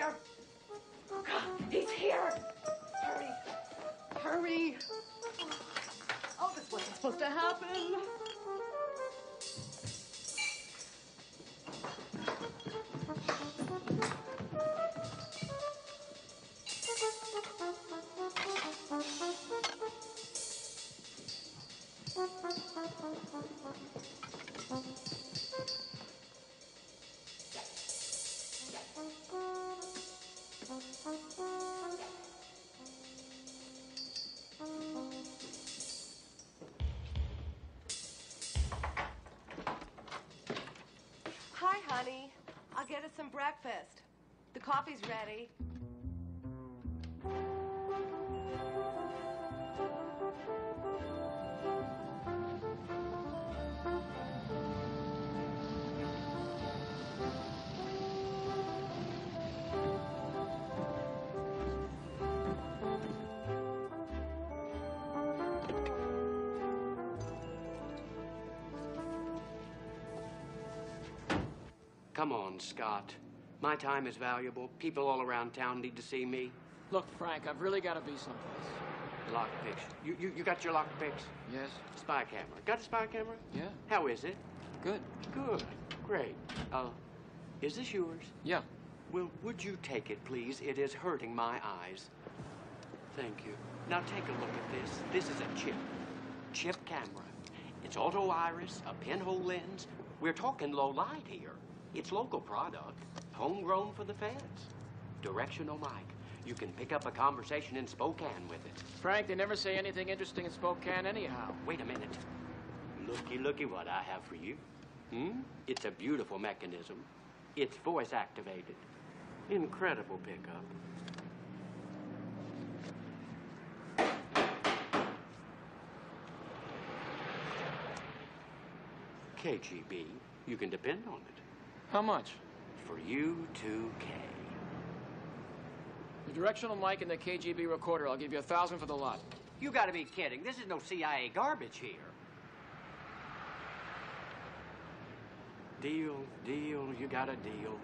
have some breakfast. The coffee's ready. On, Scott. My time is valuable. People all around town need to see me. Look, Frank, I've really got to be someplace. Lock picks. You, you, you got your lock picks? Yes? Spy camera. Got a spy camera? Yeah? How is it? Good. Good. Great. Uh, is this yours? Yeah. Well, would you take it, please? It is hurting my eyes. Thank you. Now take a look at this. This is a chip. Chip camera. It's auto iris, a pinhole lens. We're talking low light here. It's local product, homegrown for the fans. Directional mic. You can pick up a conversation in Spokane with it. Frank, they never say anything interesting in Spokane anyhow. Wait a minute. Looky, looky what I have for you. Hmm? It's a beautiful mechanism. It's voice activated. Incredible pickup. KGB, you can depend on it. How much? For you 2K. The directional mic and the KGB recorder. I'll give you a thousand for the lot. You gotta be kidding. This is no CIA garbage here. Deal, deal, you got a deal.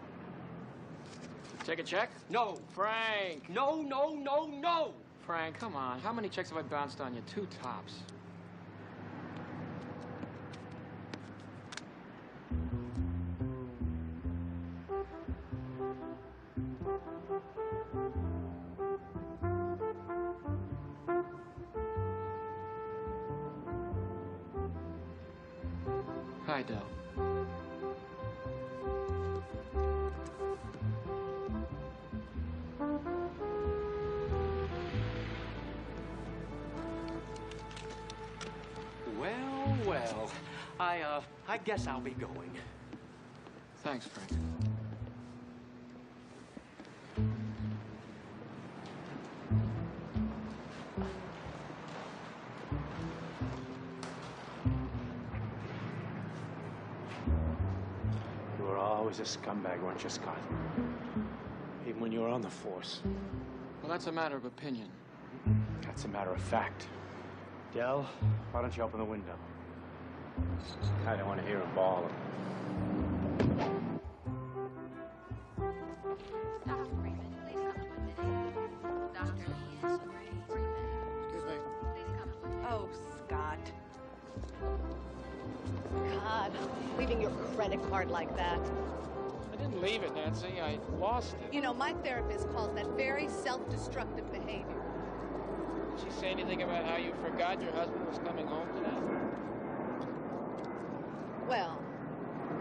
Take a check? No, Frank! no, no, no, no! Frank, come on. How many checks have I bounced on you? Two tops. Guess I'll be going. Thanks, Frank. You were always a scumbag, weren't you, Scott? Even when you were on the force. Well, that's a matter of opinion. That's a matter of fact. Dell, why don't you open the window? I don't want to hear him bawling. Dr. Freeman, please come in one minute. Dr. Freeman, Excuse me. please come in one minute. Oh, Scott. God, leaving your credit card like that. I didn't leave it, Nancy. I lost it. You know, my therapist calls that very self-destructive behavior. Did she say anything about how you forgot your husband was coming home tonight? Well,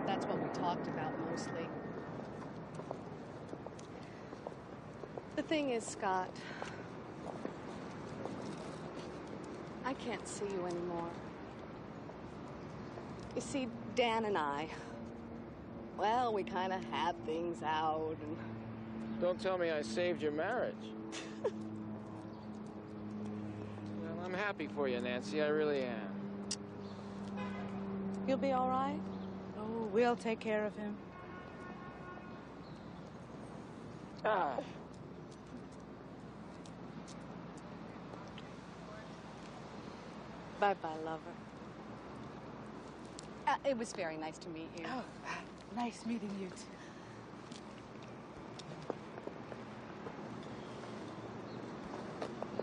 that's what we talked mostly. The thing is, Scott, I can't see you anymore. You see, Dan and I, well, we kind of had things out, and Don't tell me I saved your marriage. well, I'm happy for you, Nancy. I really am. you'll be all right? Oh, we'll take care of him. Ah. Bye-bye, lover. Uh, it was very nice to meet you. Oh, nice meeting you too.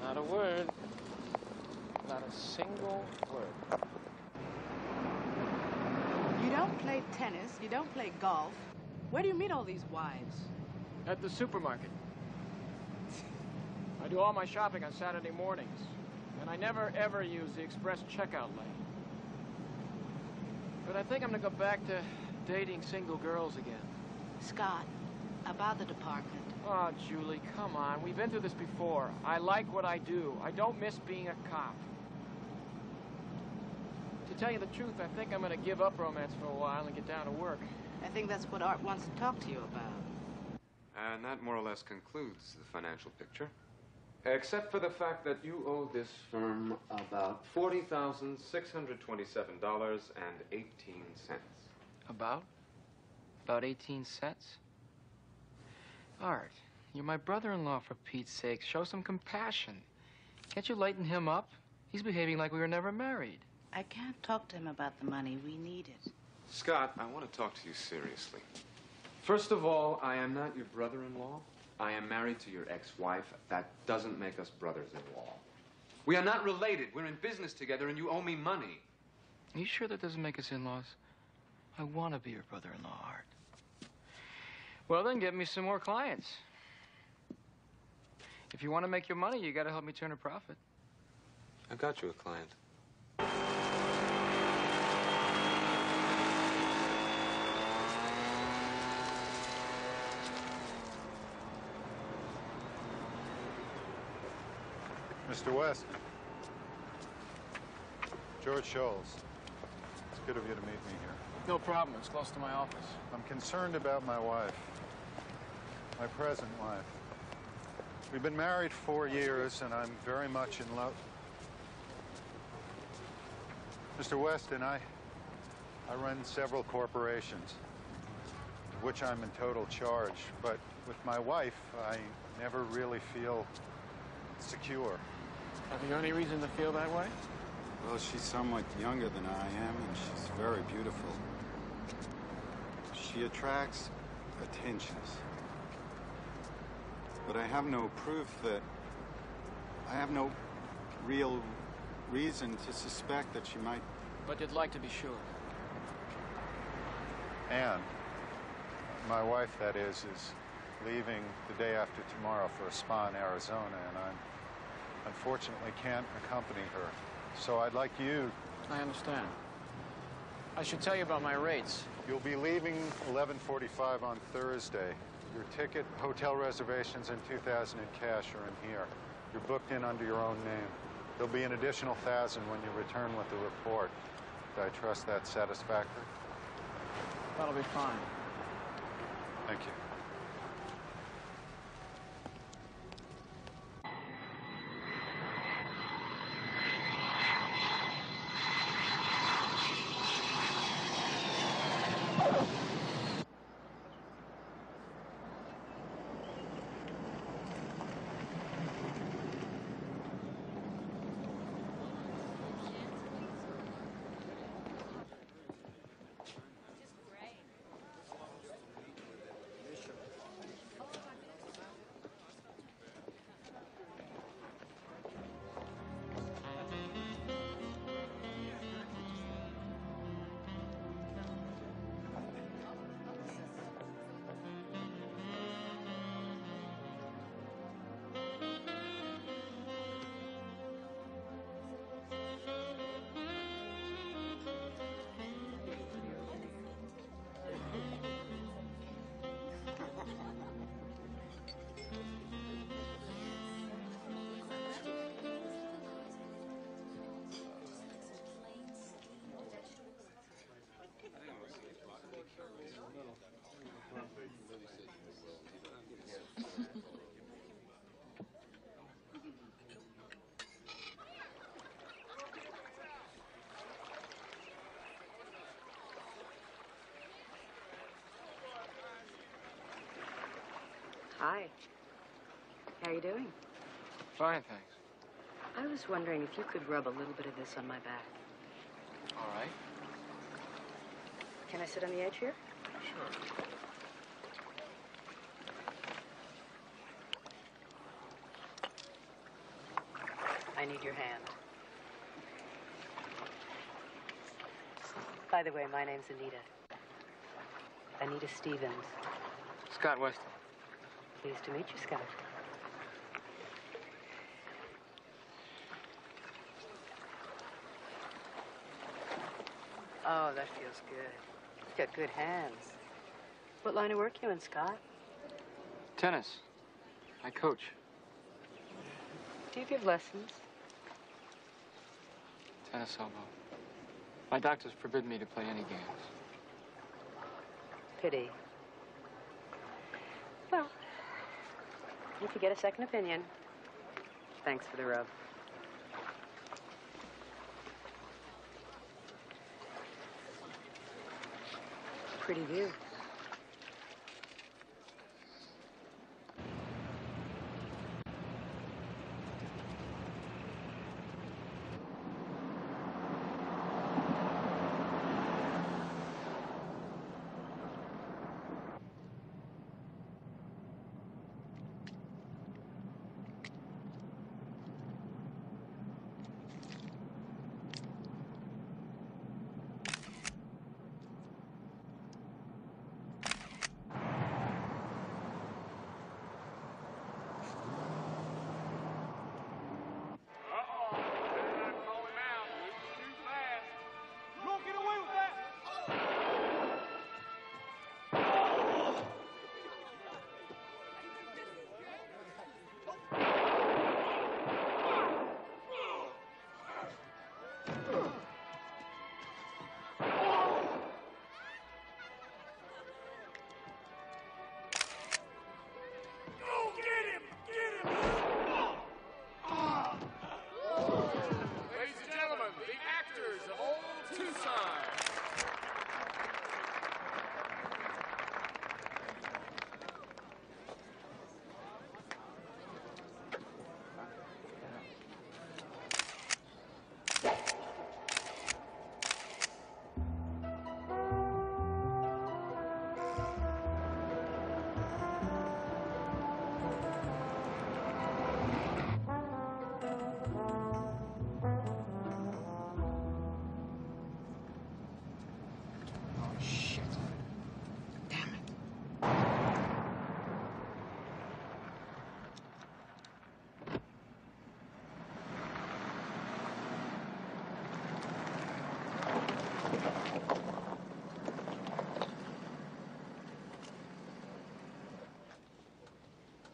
Not a word. Not a single word. You don't play tennis, you don't play golf. Where do you meet all these wives? At the supermarket. I do all my shopping on Saturday mornings. And I never, ever use the express checkout lane. But I think I'm gonna go back to dating single girls again. Scott, about the department. Oh, Julie, come on. We've been through this before. I like what I do. I don't miss being a cop. To tell you the truth, I think I'm gonna give up romance for a while and get down to work. I think that's what Art wants to talk to you about. And that more or less concludes the financial picture. Except for the fact that you owe this firm about $40,627.18. About? About 18 cents? Art, you're my brother-in-law, for Pete's sake. Show some compassion. Can't you lighten him up? He's behaving like we were never married. I can't talk to him about the money. We need it. Scott, I want to talk to you seriously. First of all, I am not your brother in law. I am married to your ex wife. That doesn't make us brothers in law. We are not related. We're in business together, and you owe me money. Are you sure that doesn't make us in-laws? I want to be your brother-in-law, Art. Well, then get me some more clients. If you want to make your money, you got to help me turn a profit. I got you a client. Mr. West. George Scholes. It's good of you to meet me here. No problem. It's close to my office. I'm concerned about my wife. My present wife. We've been married four years, and I'm very much in love. Mr. West and I, I run several corporations, of which I'm in total charge. But with my wife, I never really feel secure. Have you any reason to feel that way? Well, she's somewhat younger than I am, and she's very beautiful. She attracts attentions. But I have no proof that. I have no real reason to suspect that she might. But you'd like to be sure. Anne, my wife, that is, is leaving the day after tomorrow for a spa in Arizona, and I'm unfortunately can't accompany her. So I'd like you. I understand. I should tell you about my rates. You'll be leaving 11:45 on Thursday. Your ticket, hotel reservations, and 2,000 in cash are in here. You're booked in under your own name. There'll be an additional thousand when you return with the report. Do I trust that's satisfactory? That'll be fine. Thank you. Hi. How are you doing? Fine, thanks. I was wondering if you could rub a little bit of this on my back. All right. Can I sit on the edge here? Sure. I need your hand. By the way, my name's Anita. Anita Stevens. Scott Weston. Pleased to meet you, Scott. Oh, that feels good. You've got good hands. What line of work you in, Scott? Tennis. I coach. Do you give lessons? Tennis elbow. My doctor's forbid me to play any games. Pity. Well, if you get a second opinion, thanks for the rub. Pretty view.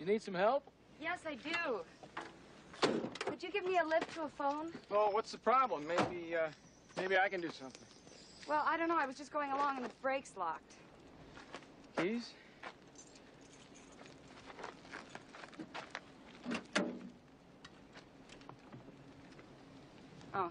You need some help? Yes, I do. Could you give me a lift to a phone? Oh, what's the problem? Maybe, uh, maybe I can do something. Well, I don't know. I was just going along and the brakes locked. Keys? Oh.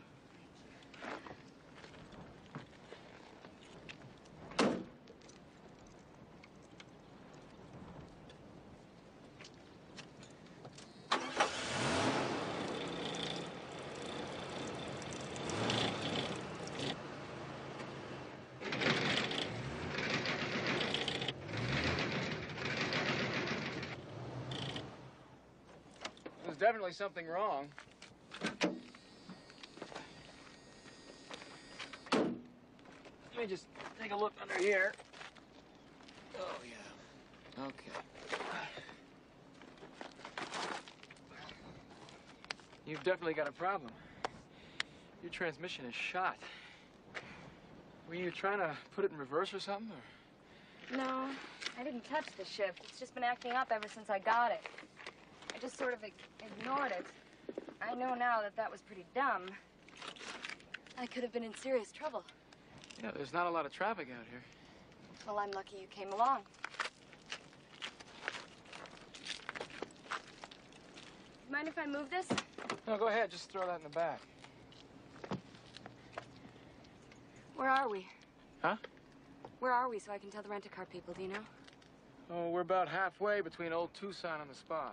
Definitely something wrong. Let me just take a look under here. Oh, yeah. Okay. You've definitely got a problem. Your transmission is shot. Were you trying to put it in reverse or something? Or? No, I didn't touch the shift. It's just been acting up ever since I got it. I just sort of ignored it. I know now that that was pretty dumb. I could have been in serious trouble. Yeah, there's not a lot of traffic out here. Well, I'm lucky you came along. Mind if I move this? No, go ahead. Just throw that in the back. Where are we? Huh? Where are we so I can tell the rent-a-car people, do you know? Oh, we're about halfway between Old Tucson and the spa.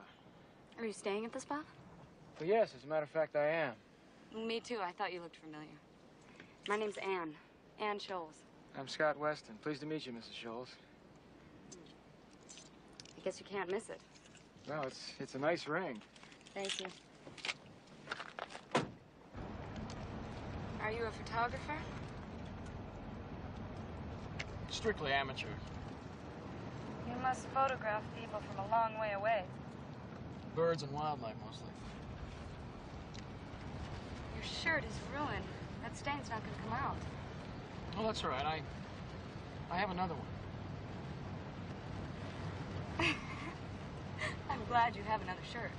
Are you staying at the spa? Well, yes, as a matter of fact, I am. Me too. I thought you looked familiar. My name's Anne. Anne Scholes. I'm Scott Weston. Pleased to meet you, Mrs. Scholes. I guess you can't miss it. No, it's it's a nice ring. Thank you. Are you a photographer? Strictly amateur. You must photograph people from a long way away. Birds and wildlife, mostly. Your shirt is ruined. That stain's not gonna come out. Oh, that's all right. I I have another one. I'm glad you have another shirt.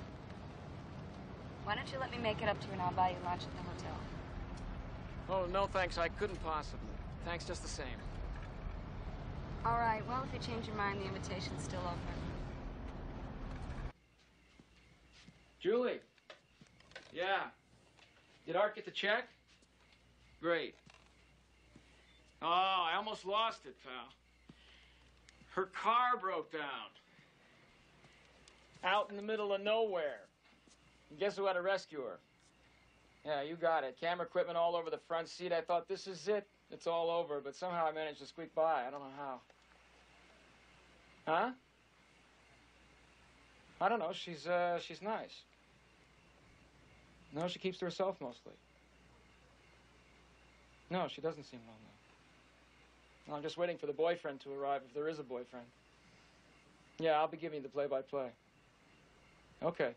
Why don't you let me make it up to you and I'll buy you lunch at the hotel? Oh, no thanks. I couldn't possibly. Thanks just the same. All right, well, if you change your mind, the invitation's still open. Julie. Yeah. Did Art get the check? Great. Oh, I almost lost it, pal. Her car broke down. Out in the middle of nowhere. And guess who had to rescue her? Yeah, you got it. Camera equipment all over the front seat. I thought, this is it. It's all over. But somehow I managed to squeak by. I don't know how. Huh? I don't know. She's, uh, she's nice. No, she keeps to herself mostly. No, she doesn't seem well now. I'm just waiting for the boyfriend to arrive, if there is a boyfriend. Yeah, I'll be giving you the play-by-play. Okay.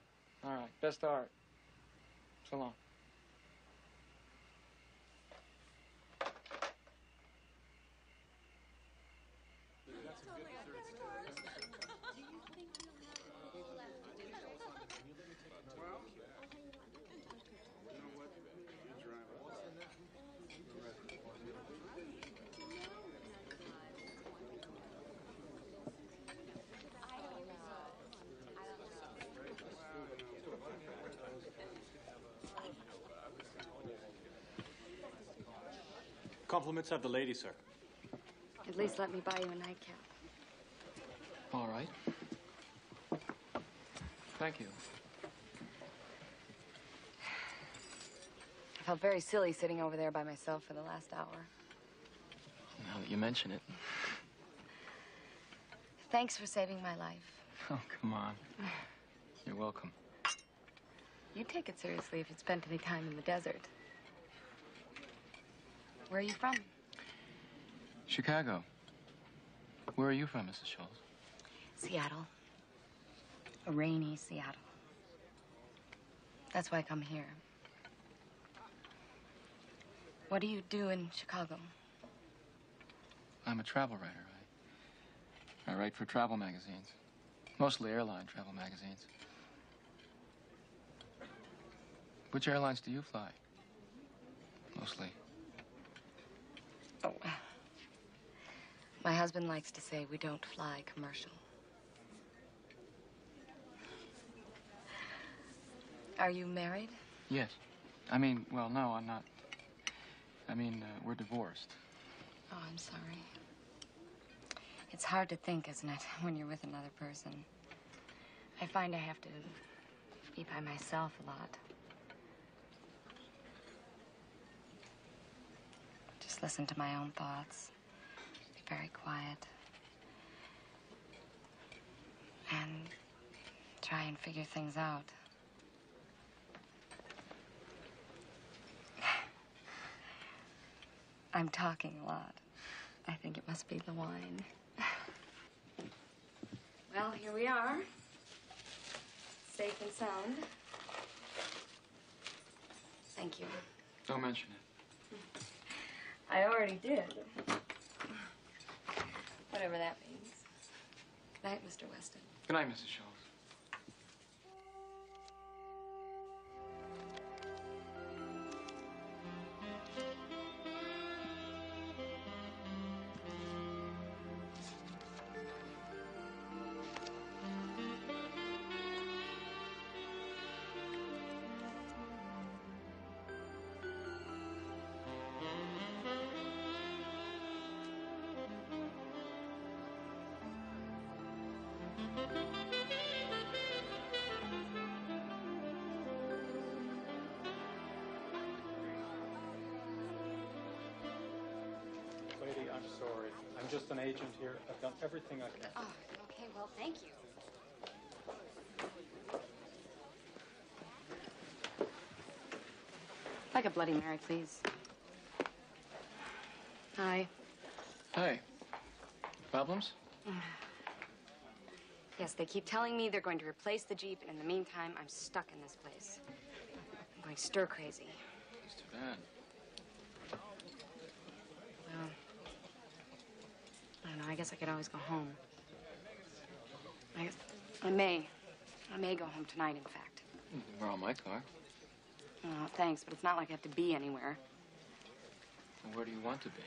All right. Best of art. So long. Compliments of the lady, sir. At least let me buy you a nightcap. All right. Thank you. I felt very silly sitting over there by myself for the last hour. Now that you mention it. Thanks for saving my life. Oh, come on. You're welcome. You'd take it seriously if you'd spent any time in the desert. Where are you from? Chicago. Where are you from, Mrs. Schultz? Seattle. A rainy Seattle. That's why I come here. What do you do in Chicago? I'm a travel writer. I, I write for travel magazines. Mostly airline travel magazines. Which airlines do you fly? Mostly. Oh. My husband likes to say we don't fly commercial. Are you married? Yes. I mean, well, no, I'm not. I mean, uh, we're divorced. Oh, I'm sorry. It's hard to think, isn't it, when you're with another person? I find I have to be by myself a lot. Just listen to my own thoughts. Be very quiet. And try and figure things out. I'm talking a lot. I think it must be the wine. Well, here we are. Safe and sound. Thank you. Don't mention it. I already did. Whatever that means. Good night, Mr. Weston. Good night, Mrs. Schultz. I'm just an agent here. I've done everything I can. Oh, okay, well, thank you. Like a Bloody Mary, please. Hi. Hi. Problems? Yes, they keep telling me they're going to replace the Jeep, and in the meantime, I'm stuck in this place. I'm going stir crazy. It's too bad. Well, I don't know. I guess I could always go home. I, I may. I may go home tonight, in fact. we're Borrow my car. Oh, thanks, but it's not like I have to be anywhere. And where do you want to be?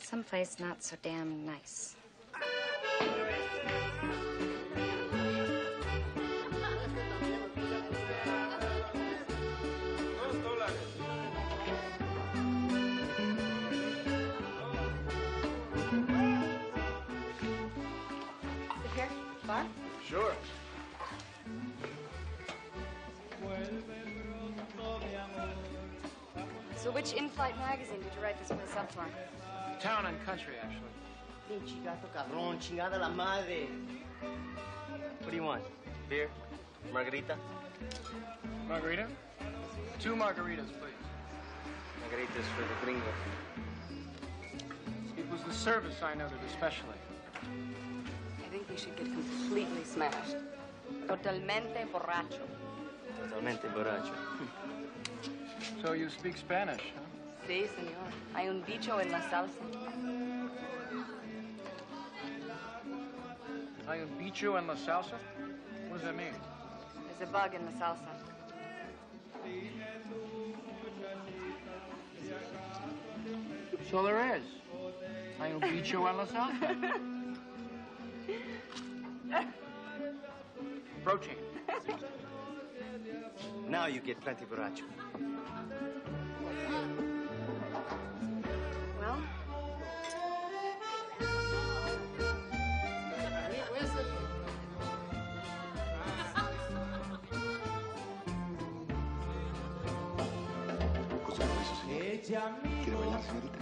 Someplace not so damn nice. Sure. So which in-flight magazine did you write this piece up for? Town and country, actually. Pinche gato cabrón, chingada la madre. What do you want? Beer? Margarita? Margarita? Two margaritas, please. Margaritas for the gringo. It was the service I noted especially. I think should get completely smashed. Totalmente borracho. Totalmente borracho. So you speak Spanish, huh? Sí, señor. Hay un bicho en la salsa. Hay un bicho en la salsa? What does that mean? There's a bug in the salsa. So there is. Hay un bicho en la salsa. Protein. Now you get plenty borracho. Well, ¿Quiere bailar, señorita?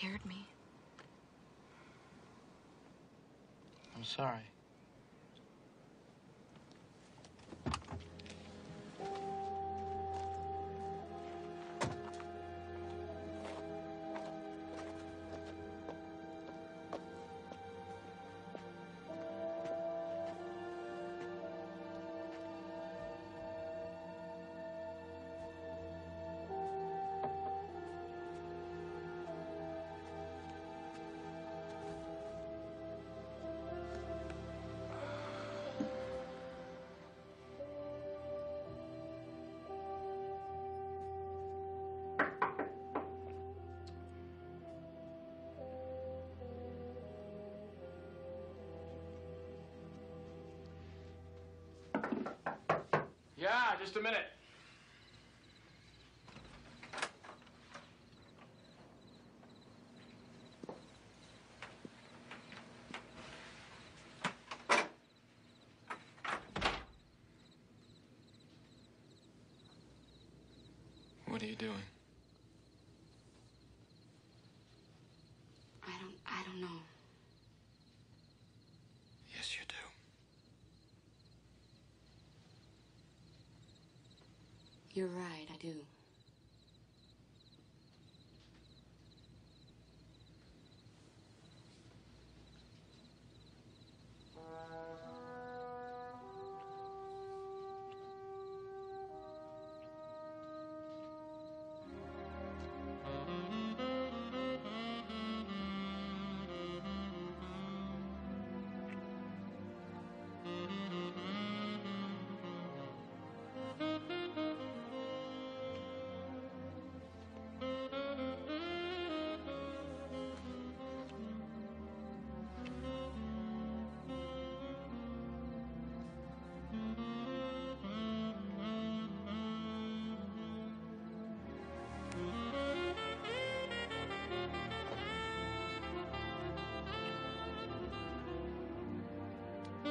Scared me. I'm sorry. Yeah, just a minute. What are you doing? I don't, I don't know. Yes, you do. You're right, I do.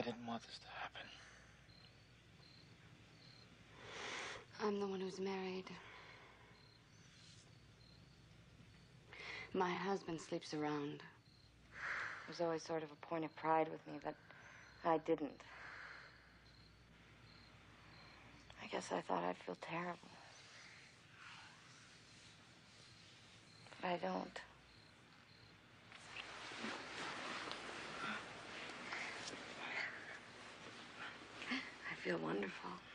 I didn't want this to happen. I'm the one who's married. My husband sleeps around. It was always sort of a point of pride with me, but I didn't. I guess I thought I'd feel terrible. But I don't. Feel wonderful.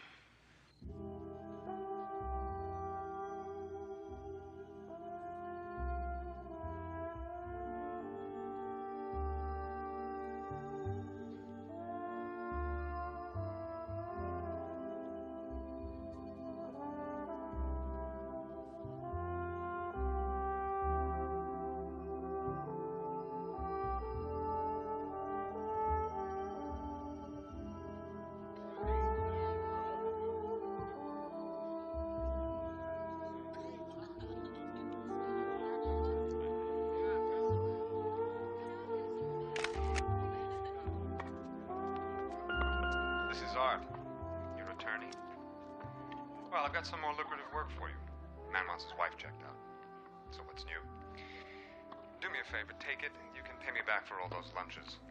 Me back for all those lunches.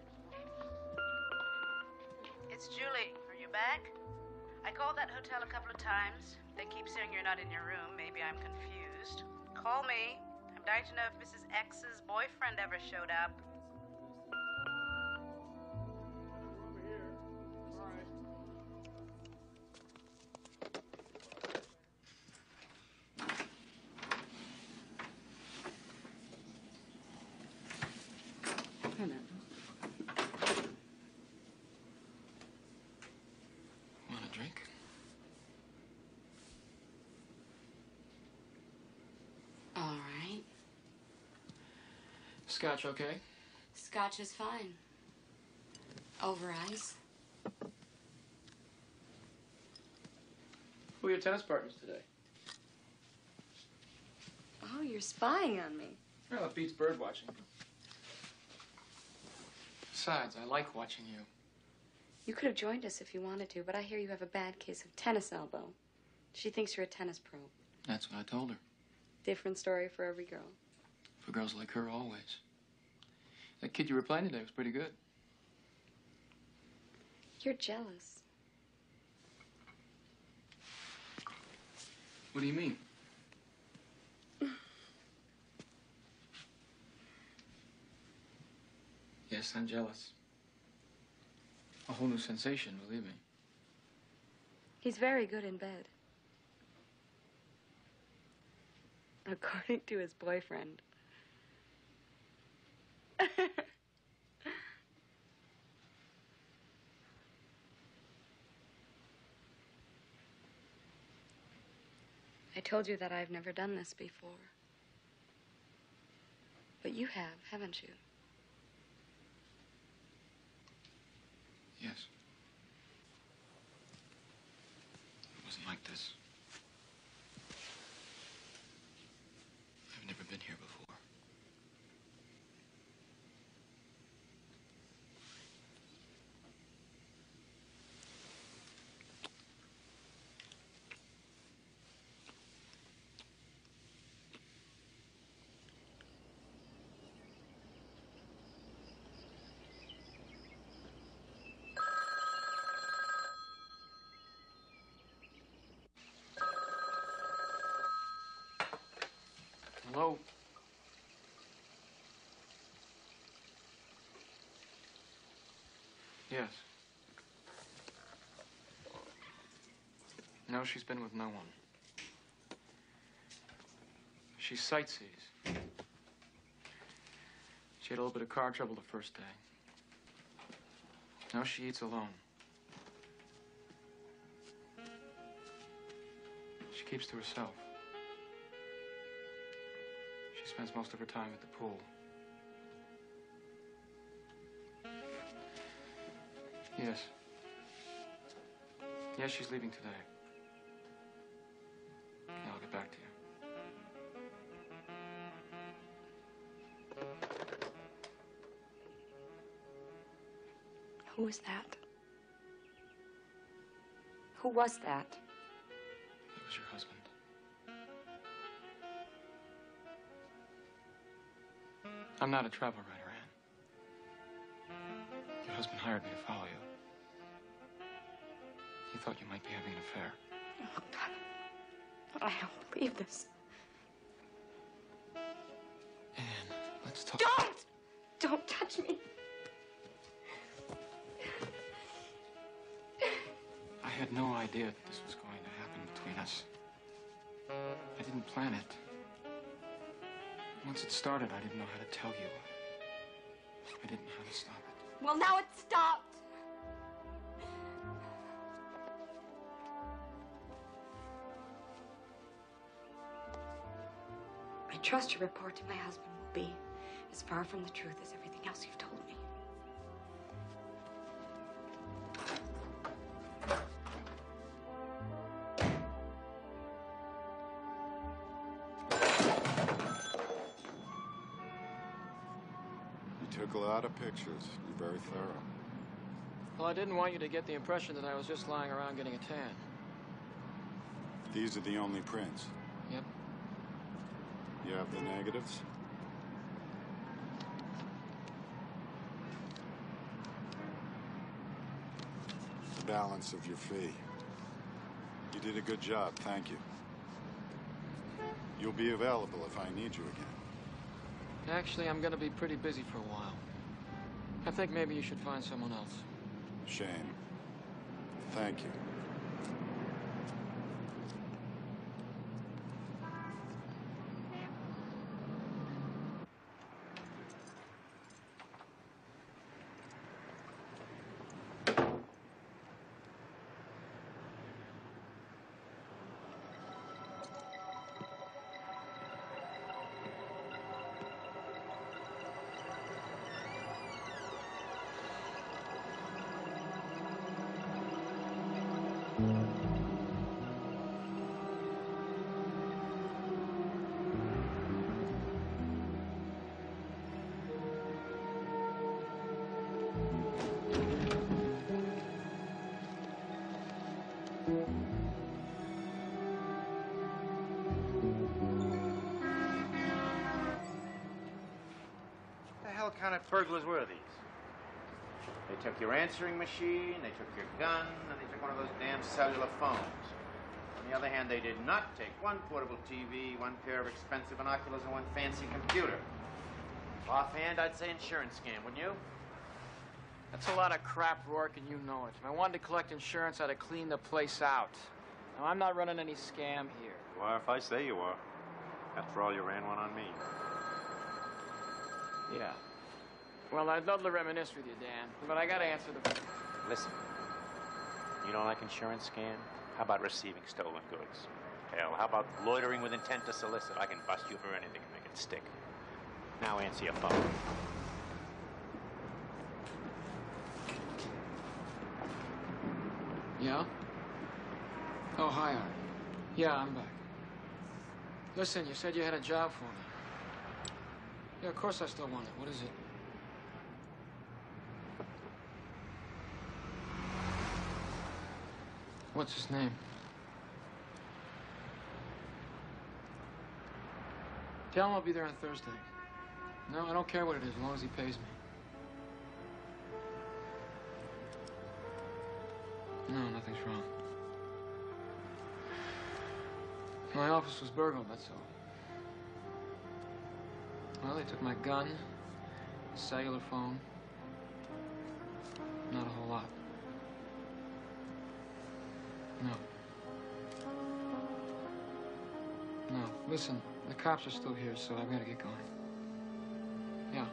It's Julie. Are you back? I called that hotel a couple of times. They keep saying you're not in your room. Maybe I'm confused. Call me. I'm dying to know if Mrs. X's boyfriend ever showed up. Scotch, okay? Scotch is fine. Over ice. Who are your tennis partners today? Oh, you're spying on me. Well, it beats bird watching. Besides, I like watching you. You could have joined us if you wanted to, but I hear you have a bad case of tennis elbow. She thinks you're a tennis pro. That's what I told her. Different story for every girl. For girls like her, always. That kid you were playing today was pretty good. You're jealous. What do you mean? Yes, I'm jealous. A whole new sensation, believe me. He's very good in bed. According to his boyfriend. I told you that I've never done this before. But you have, haven't you? Yes. It wasn't like this. I've never been here before. Hello? Yes. No, she's been with no one. She sightsees. She had a little bit of car trouble the first day. Now she eats alone. She keeps to herself. Spends most of her time at the pool. Yes. Yes, she's leaving today. Yeah, I'll get back to you. Who was that? Who was that? I'm not a travel writer, Anne. Your husband hired me to follow you. He thought you might be having an affair. Oh, God. I don't believe this. Anne, let's talk. Don't! Don't touch me. I had no idea that this was going to happen between us. I didn't plan it. Once it started, I didn't know how to tell you. I didn't know how to stop it. Well, now it stopped. I trust your report to my husband will be as far from the truth as everything else you've told me. Lot of pictures. You're very thorough. Well, I didn't want you to get the impression that I was just lying around getting a tan. These are the only prints. Yep. You have the negatives? The balance of your fee. You did a good job, thank you. You'll be available if I need you again. Actually, I'm going to be pretty busy for a while. Think maybe you should find someone else. Shame. Thank you. Kind of burglars were these? They took your answering machine, they took your gun, and they took one of those damn cellular phones. On the other hand, they did not take one portable TV, one pair of expensive binoculars, and one fancy computer. Offhand, I'd say insurance scam, wouldn't you? That's a lot of crap, Rourke, and you know it. If I wanted to collect insurance, I'd have cleaned the place out. Now, I'm not running any scam here. You are if I say you are. After all, you ran one on me. Yeah. Well, I'd love to reminisce with you, Dan, but I gotta answer the... Listen, you don't like insurance scam? How about receiving stolen goods? Hell, how about loitering with intent to solicit? I can bust you for anything and make it stick. Now answer your phone. Yeah? Oh, hi, Art. Yeah, I'm back. Listen, you said you had a job for me. Yeah, of course I still want it. What is it? What's his name? Tell him I'll be there on Thursday. No, I don't care what it is, as long as he pays me. No, nothing's wrong. My office was burgled, that's all. Well, they took my gun, cellular phone. Listen, the cops are still here, so I've got to get going. Yeah.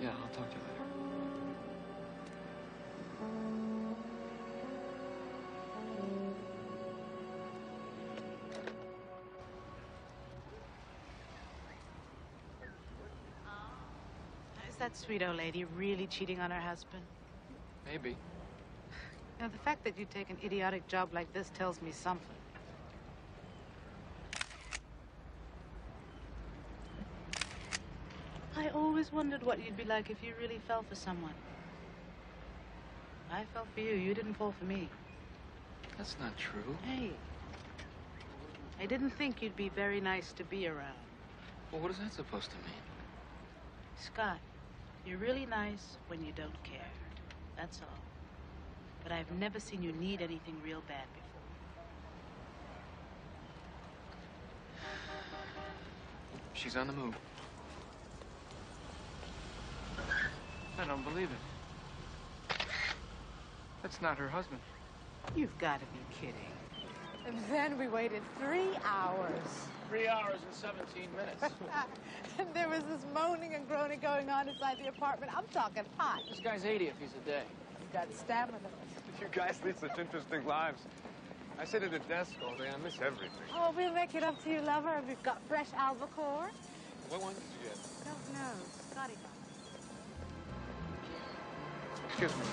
Yeah, I'll talk to you later. Is that sweet old lady really cheating on her husband? Maybe. You know, the fact that you take an idiotic job like this tells me something. I always wondered what you'd be like if you really fell for someone. I fell for you. You didn't fall for me. That's not true. Hey, I didn't think you'd be very nice to be around. Well, what is that supposed to mean? Scott, you're really nice when you don't care. That's all. But I've never seen you need anything real bad before. She's on the move. I don't believe it. That's not her husband. You've got to be kidding. And then we waited three hours. Three hours and 17 minutes. and there was this moaning and groaning going on inside the apartment. I'm talking hot. This guy's 80 if he's a day. He's got stamina. You guys lead such interesting lives. I sit at a desk all day. I miss everything. Oh, we'll make it up to you, lover. We've got fresh albacore. What one did you get? I don't know. Scotty got Excuse me.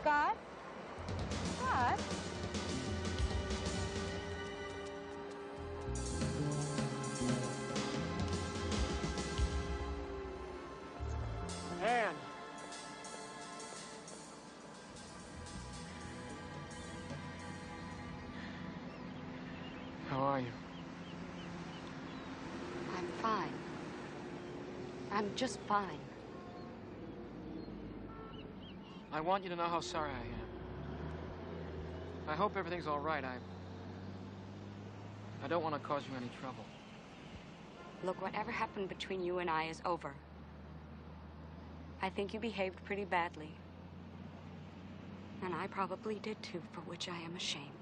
Scott? Scott? Anne. How are you? I'm fine. I'm just fine. I want you to know how sorry I am. I hope everything's all right. I... I don't want to cause you any trouble. Look, whatever happened between you and I is over. I think you behaved pretty badly. And I probably did too, for which I am ashamed.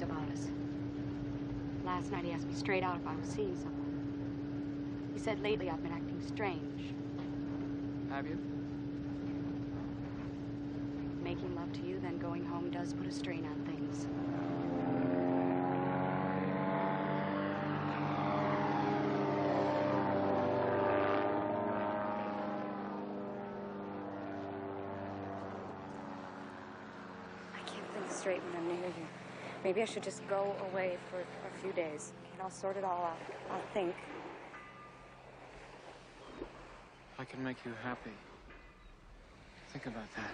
Knows about us. Last night he asked me straight out if I was seeing someone. He said lately I've been acting strange. Have you? Making love to you, then going home does put a strain on things. I can't think straight when I'm near you. Maybe I should just go away for a few days. And I'll sort it all out. I'll think. I can make you happy. Think about that.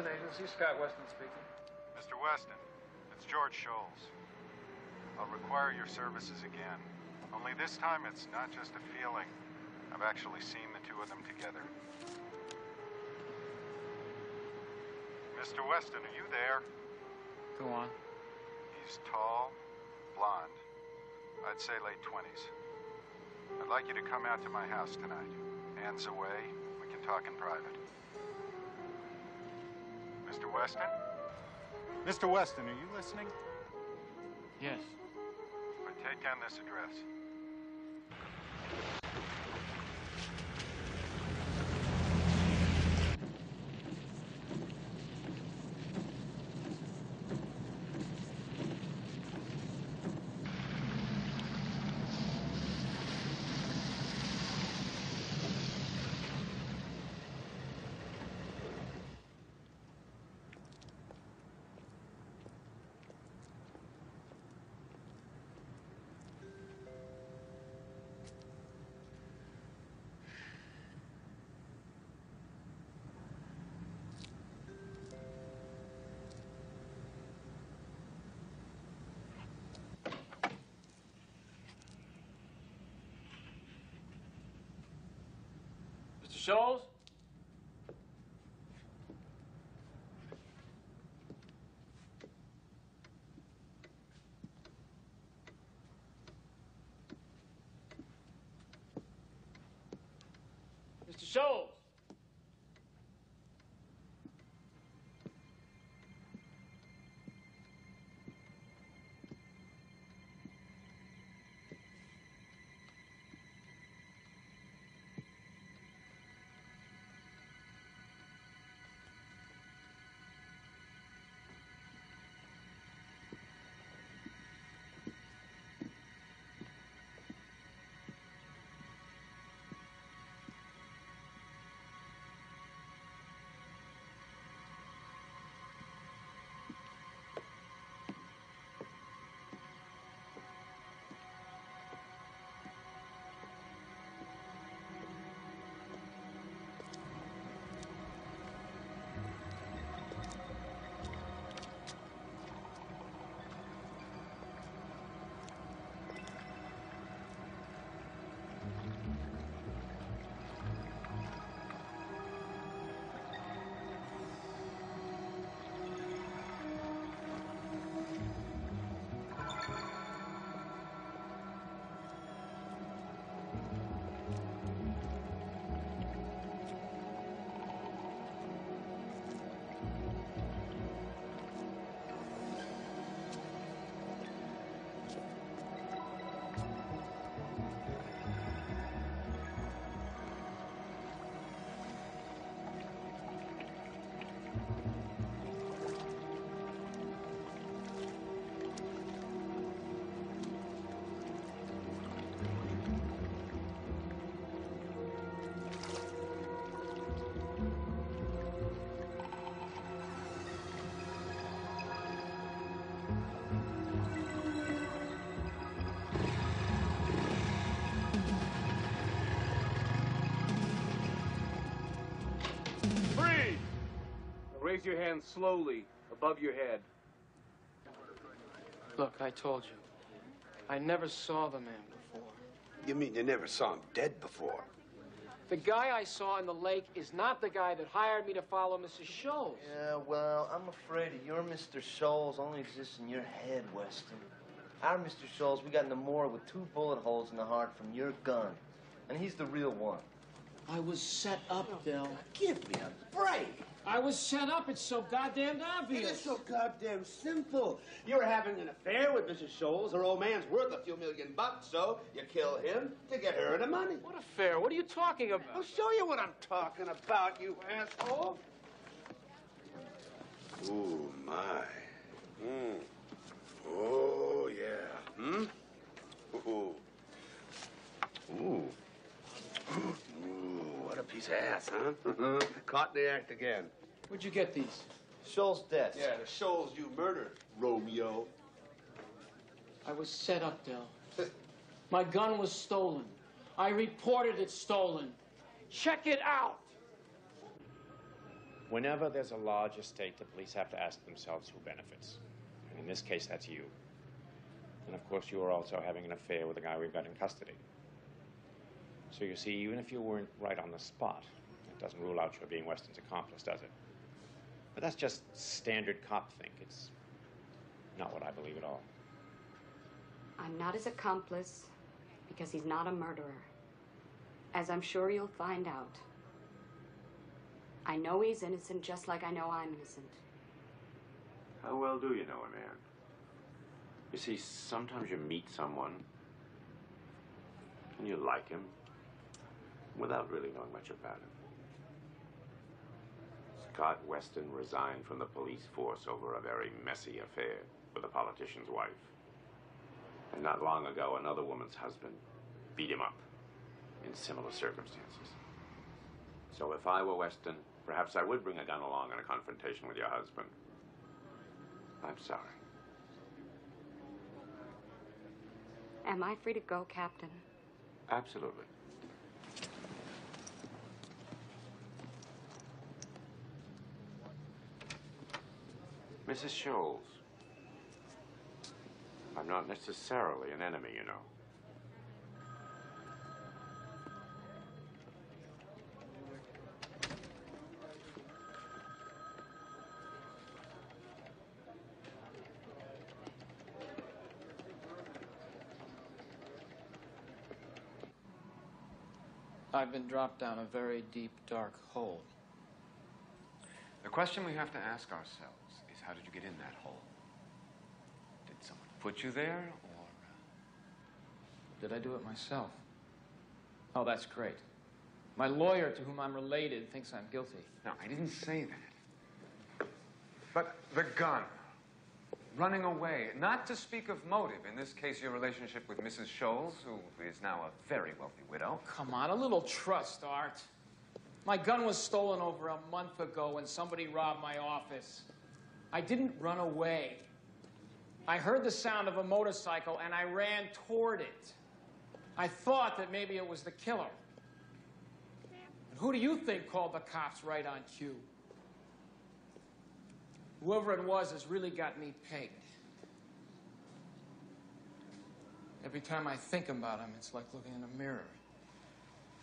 Weston Agency, Scott Weston speaking. Mr. Weston, it's George Scholes. I'll require your services again. Only this time it's not just a feeling. I've actually seen the two of them together. Mr. Weston, are you there? Go on. He's tall, blonde. I'd say late 20s. I'd like you to come out to my house tonight. Hands away. We can talk in private. Mr. Weston? Mr. Weston, are you listening? Yes. I take down this address. Mr. raise your hand slowly above your head. Look, I told you. I never saw the man before. You mean you never saw him dead before? The guy I saw in the lake is not the guy that hired me to follow Mrs. Scholes. Yeah, well, I'm afraid your Mr. Scholes only exists in your head, Weston. Our Mr. Scholes, we got in the morgue with two bullet holes in the heart from your gun. And he's the real one. I was set up, Bill. Give me a break. I was set up. It's so goddamn obvious. It is so goddamn simple. You're having an affair with Mrs. Scholes. Her old man's worth a few million bucks, so you kill him to get her the money. What affair? What are you talking about? I'll show you what I'm talking about, you asshole. Ooh, my. Mm. Oh, yeah. Hmm? Ooh. Ooh. Ooh, what a piece of ass, huh? Caught in the act again. Where'd you get these? Scholes' desk. Yeah, the Scholes you murdered, Romeo. I was set up, Dell. My gun was stolen. I reported it stolen. Check it out. Whenever there's a large estate, the police have to ask themselves who benefits. And in this case, that's you. And of course, you are also having an affair with the guy we've got in custody. So you see, even if you weren't right on the spot, it doesn't rule out your being Weston's accomplice, does it? But that's just standard cop think. It's not what I believe at all. I'm not his accomplice because he's not a murderer. As I'm sure you'll find out. I know he's innocent just like I know I'm innocent. How well do you know a man? You see, sometimes you meet someone and you like him without really knowing much about him. Scott Weston resigned from the police force over a very messy affair with a politician's wife. And not long ago, another woman's husband beat him up in similar circumstances. So if I were Weston, perhaps I would bring a gun along in a confrontation with your husband. I'm sorry. Am I free to go, Captain? Absolutely. Mrs. Scholes. I'm not necessarily an enemy, you know. I've been dropped down a very deep, dark hole. The question we have to ask ourselves is how did you get in that hole? Did someone put you there, or uh? Did I do it myself? Oh, that's great. My lawyer, to whom I'm related, thinks I'm guilty. No, I didn't say that. But the gun. Running away. Not to speak of motive. In this case, your relationship with Mrs. Scholes, who is now a very wealthy widow. Oh, come on, a little trust, Art. My gun was stolen over a month ago when somebody robbed my office. I didn't run away. I heard the sound of a motorcycle and I ran toward it. I thought that maybe it was the killer. And who do you think called the cops right on cue? Whoever it was has really got me pegged. Every time I think about him, it's like looking in a mirror.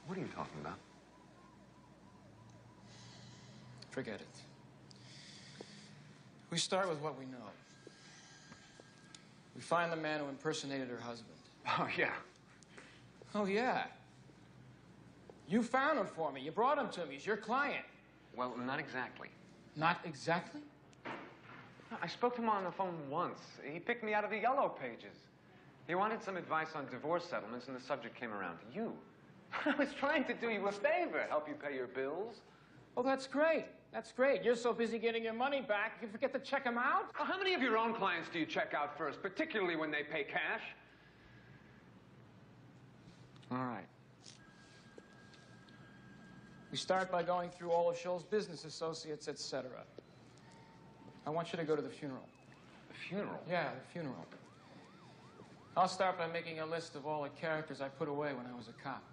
What are you talking about? Forget it. We start with what we know. We find the man who impersonated her husband. Oh, yeah. Oh, yeah. You found him for me. You brought him to me. He's your client. Well, not exactly. Not exactly? I spoke to him on the phone once. He picked me out of the yellow pages. He wanted some advice on divorce settlements, and the subject came around to you. I was trying to do you a favor, help you pay your bills. Oh, that's great. That's great. You're so busy getting your money back, you forget to check them out? Well, how many of your own clients do you check out first, particularly when they pay cash? All right. We start by going through all of Scholes' business associates, etc. I want you to go to the funeral. The funeral? Yeah, the funeral. I'll start by making a list of all the characters I put away when I was a cop.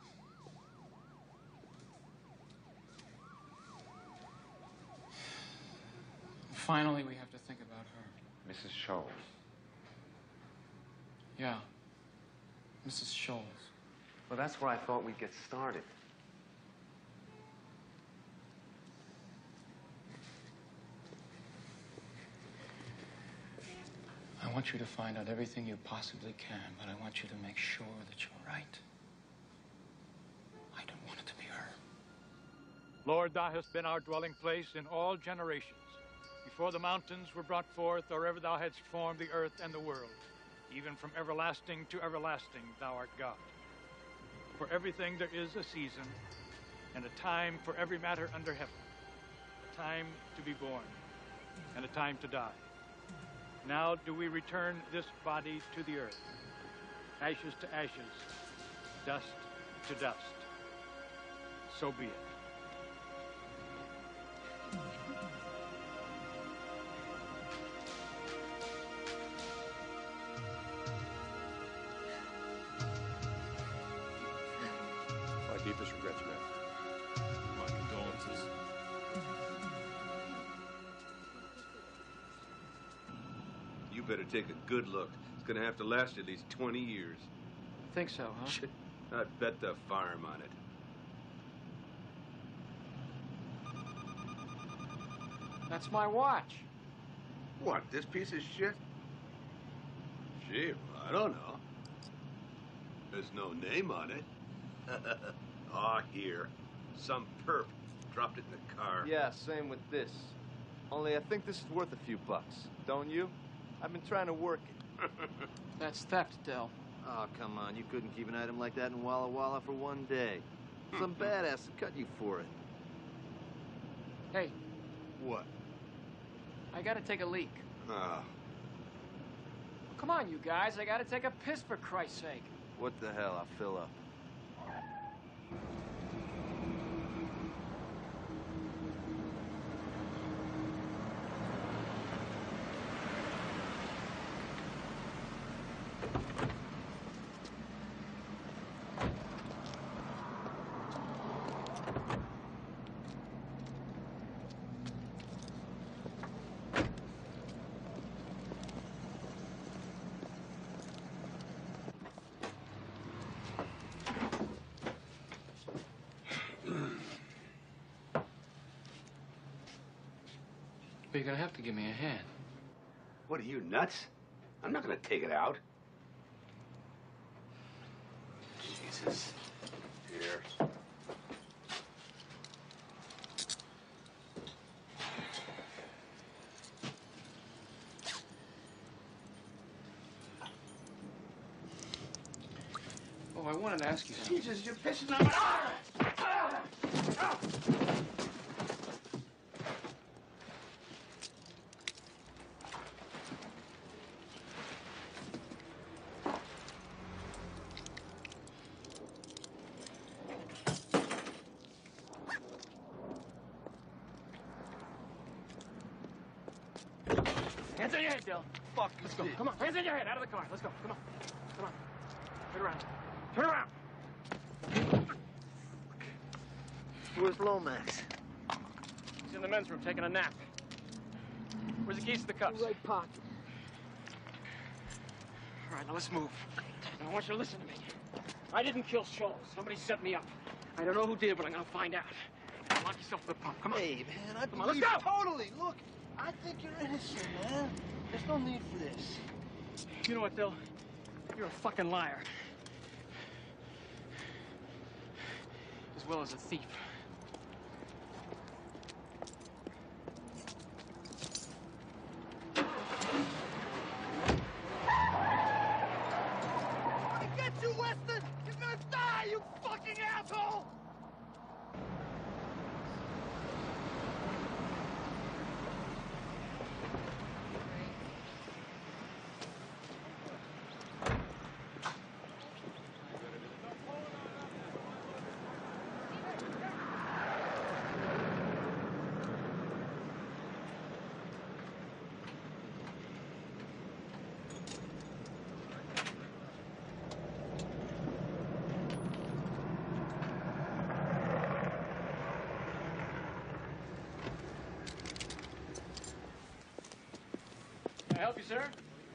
Finally, we have to think about her. Mrs. Scholes. Yeah. Mrs. Scholes. Well, that's where I thought we'd get started. I want you to find out everything you possibly can, but I want you to make sure that you're right. I don't want it to be her. Lord, thou hast been our dwelling place in all generations. Before the mountains were brought forth, or ever thou hadst formed the earth and the world, even from everlasting to everlasting, thou art God. For everything there is a season, and a time for every matter under heaven, a time to be born, and a time to die. Now do we return this body to the earth, ashes to ashes, dust to dust. So be it. Better take a good look. It's gonna have to last at least 20 years. Think so, huh? I bet the farm on it. That's my watch. What, this piece of shit? Gee, I don't know. There's no name on it. Aw, ah, here. Some perp dropped it in the car. Yeah, same with this. Only I think this is worth a few bucks, don't you? I've been trying to work it. That's theft, Dell. Oh, come on. You couldn't keep an item like that in Walla Walla for one day. Some badass would cut you for it. Hey, What? I gotta take a leak. Ah, Come on, you guys. I gotta take a piss for Christ's sake. What the hell? I'll fill up. But you're gonna have to give me a hand. what are you, nuts? I'm not gonna take it out. Jesus. Here. Oh, I wanted to ask you something. Jesus, you're pissing on my... Hands on your head, Dell. Fuck Let's go. Come on. Hands in your head. Out of the car. Let's go. Come on. Come on. Turn around. Turn around. Where's Lomax? He's in the men's room taking a nap. Where's the keys to the cups? Right pocket. All right, now let's move. Now, I want you to listen to me. I didn't kill Scholes. Somebody set me up. I don't know who did, but I'm gonna find out. Lock yourself in the pump. Come on. Hey, man, I Come on, let's go! Totally. Look, I think you're innocent, man. There's no need for this. You know what, Dill? You're a fucking liar. As well as a thief. help you, sir?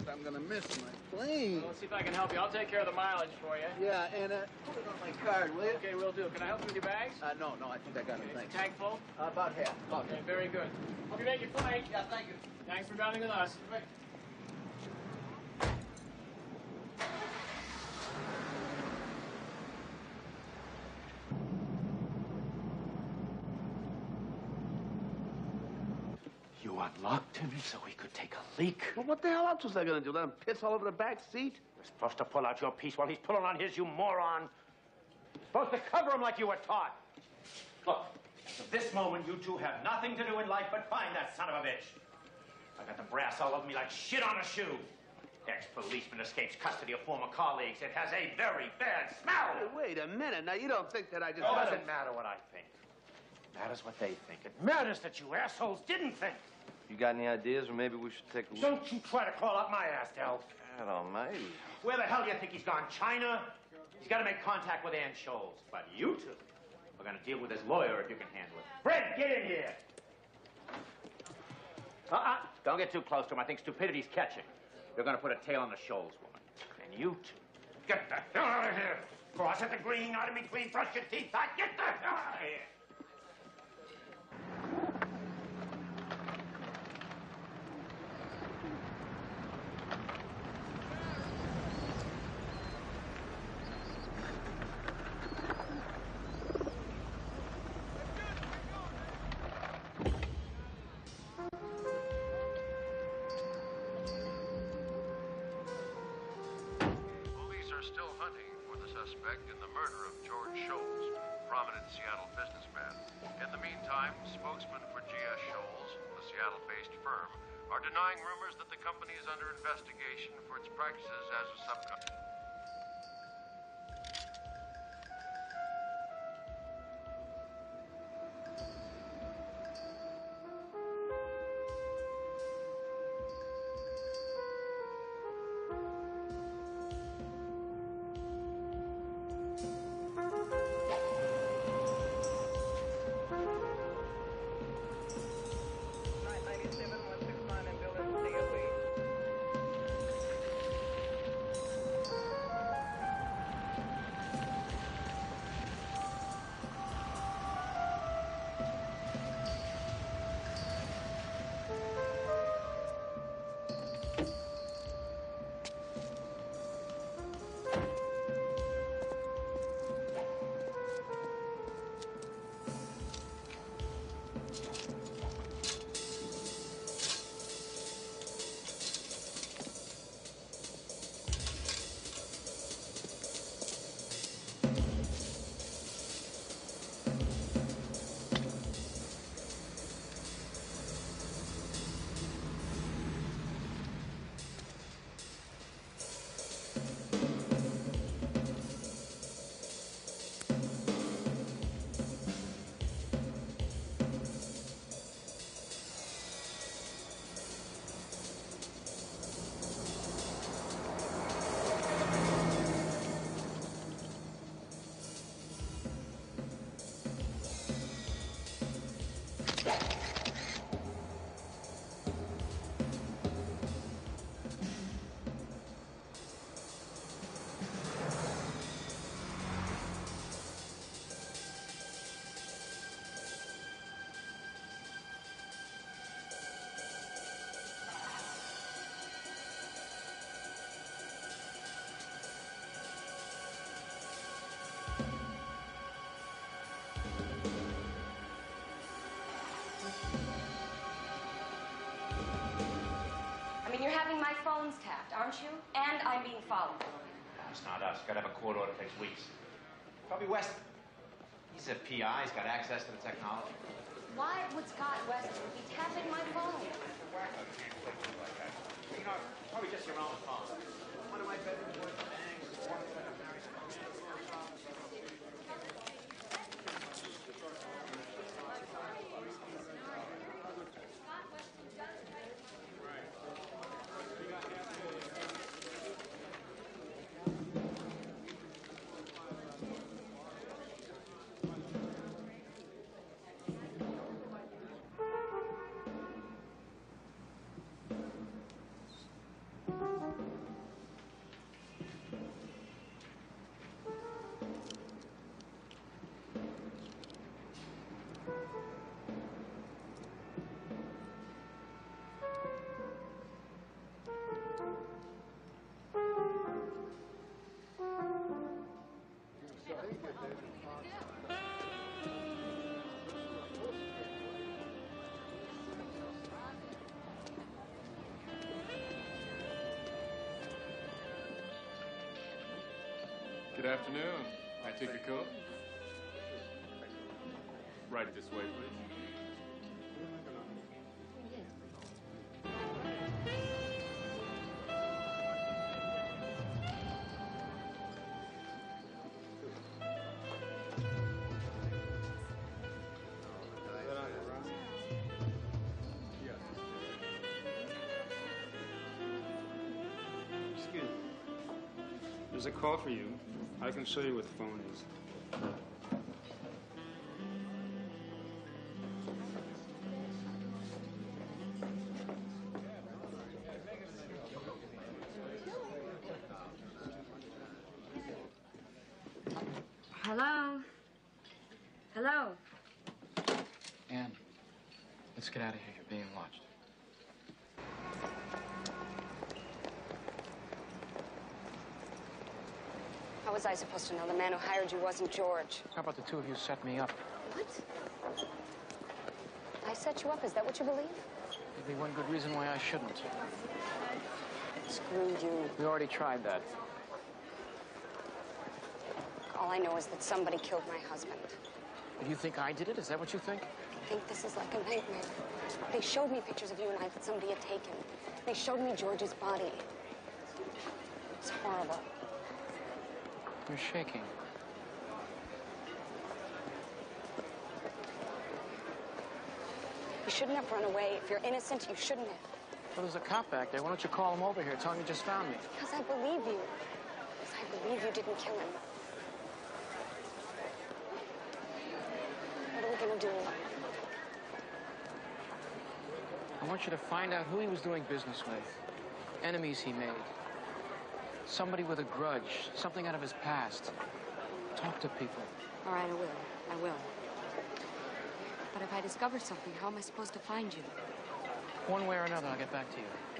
I'm gonna miss my plane. Well, let's see if I can help you. I'll take care of the mileage for you. Yeah, and uh, put it on my card, will you? Okay, we'll do. Can I help you with your bags? Uh, no, no, I think I got okay, it. Thanks. Tank full? Uh, about half. About okay, half. very good. Hope you make your flight. Yeah, thank you. Thanks for driving with us. You unlocked him so leak. Well, what the hell else was I gonna do? Let him piss all over the back seat? You're supposed to pull out your piece while he's pulling on his, you moron. Supposed to cover him like you were taught. Look, at this moment, you two have nothing to do in life but find that son of a bitch. I got the brass all over me like shit on a shoe. Ex-policeman escapes custody of former colleagues. It has a very bad smell. Hey, wait a minute. Now, you don't think that I just... Oh, it doesn't matter what I think. It matters what they think. It matters that you assholes didn't think. You got any ideas, or maybe we should take a look? Don't you try to crawl up my ass, Del. God almighty. Where the hell do you think he's gone? China? He's got to make contact with Ann Scholes. But you two we're going to deal with his lawyer if you can handle it. Fred, get in here. Uh-uh. Don't get too close to him. I think stupidity's catching. You're going to put a tail on the Scholes woman. And you two, get the hell out of here. Cross at the green, out in between, brush your teeth out. Get the hell out of here. Aren't you? And I'm being followed. It's not us. Got to have a court order. Takes weeks. Probably West. He's a PI. He's got access to the technology. Why would Scott West be tapping my phone? You know, probably just your own phone. One of my bedroom boys Good afternoon. I take your coat? Right this way, please. There's a call for you. I can show you what the phone is. Hello? Was I supposed to know the man who hired you wasn't George? How about the two of you set me up? What? I set you up? Is that what you believe? There'd be one good reason why I shouldn't. Screw you. We already tried that. All I know is that somebody killed my husband. Do you think I did it? Is that what you think? I think this is like a nightmare. They showed me pictures of you and I that somebody had taken. They showed me George's body. It's horrible. You're shaking. You shouldn't have run away. If you're innocent, you shouldn't have. Well, there's a cop back there. Why don't you call him over here? Tell him you just found me. Because I believe you. Because I believe you didn't kill him. What are we gonna do? I want you to find out who he was doing business with, enemies he made, somebody with a grudge, something out of his past. Talk to people. All right, I will. I will. But if I discover something, how am I supposed to find you? One way or another, I'll get back to you.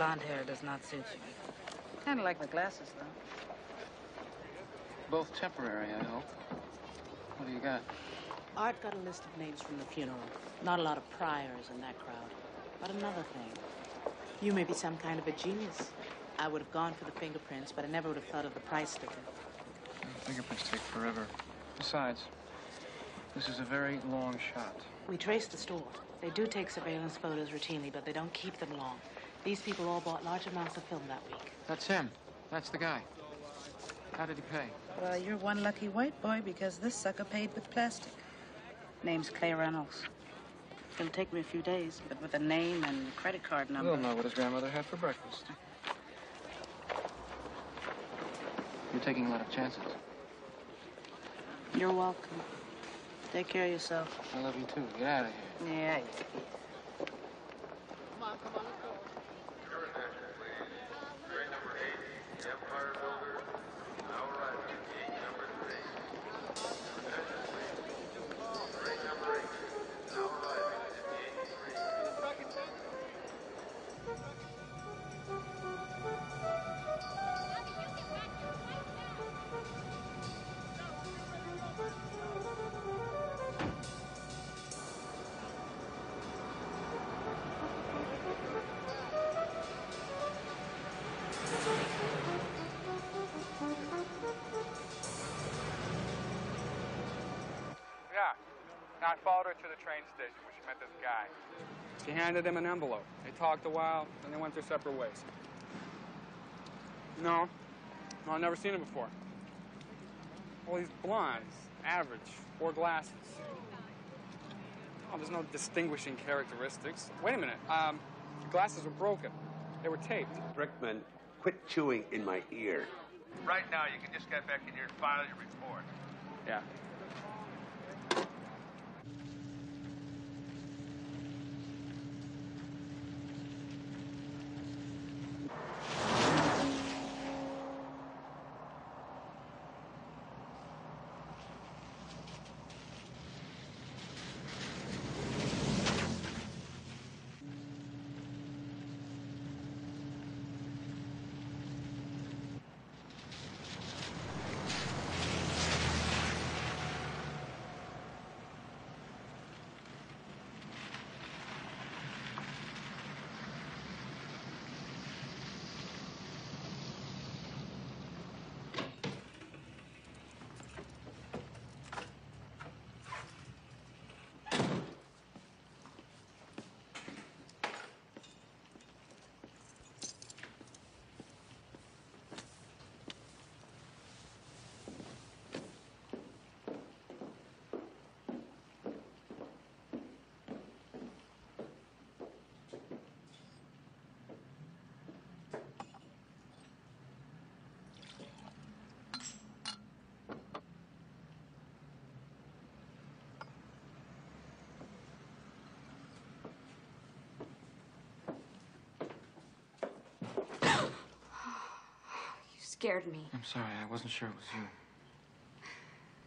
Blonde hair does not suit you. Kind of like my glasses, though. Both temporary, I hope. What do you got? Art got a list of names from the funeral. Not a lot of priors in that crowd. But another thing. You may be some kind of a genius. I would have gone for the fingerprints, but I never would have thought of the price sticker. Fingerprints take forever. Besides, this is a very long shot. We traced the store. They do take surveillance photos routinely, but they don't keep them long. These people all bought large amounts of film that week. That's him. That's the guy. How did he pay? Well, you're one lucky white boy because this sucker paid with plastic. Name's Clay Reynolds. It'll take me a few days, but with a name and credit card number. We'll know what his grandmother had for breakfast. You're taking a lot of chances. You're welcome. Take care of yourself. I love you too. Get out of here. Yeah, She handed him an envelope. They talked a while, and they went their separate ways. No, no, I've never seen him before. Well, he's blonde, average, wore glasses. Oh, there's no distinguishing characteristics. Wait a minute, um, the glasses were broken. They were taped. Brickman, quit chewing in my ear. Right now, you can just get back in here and file your report. Yeah. You scared me. I'm sorry, I wasn't sure it was you.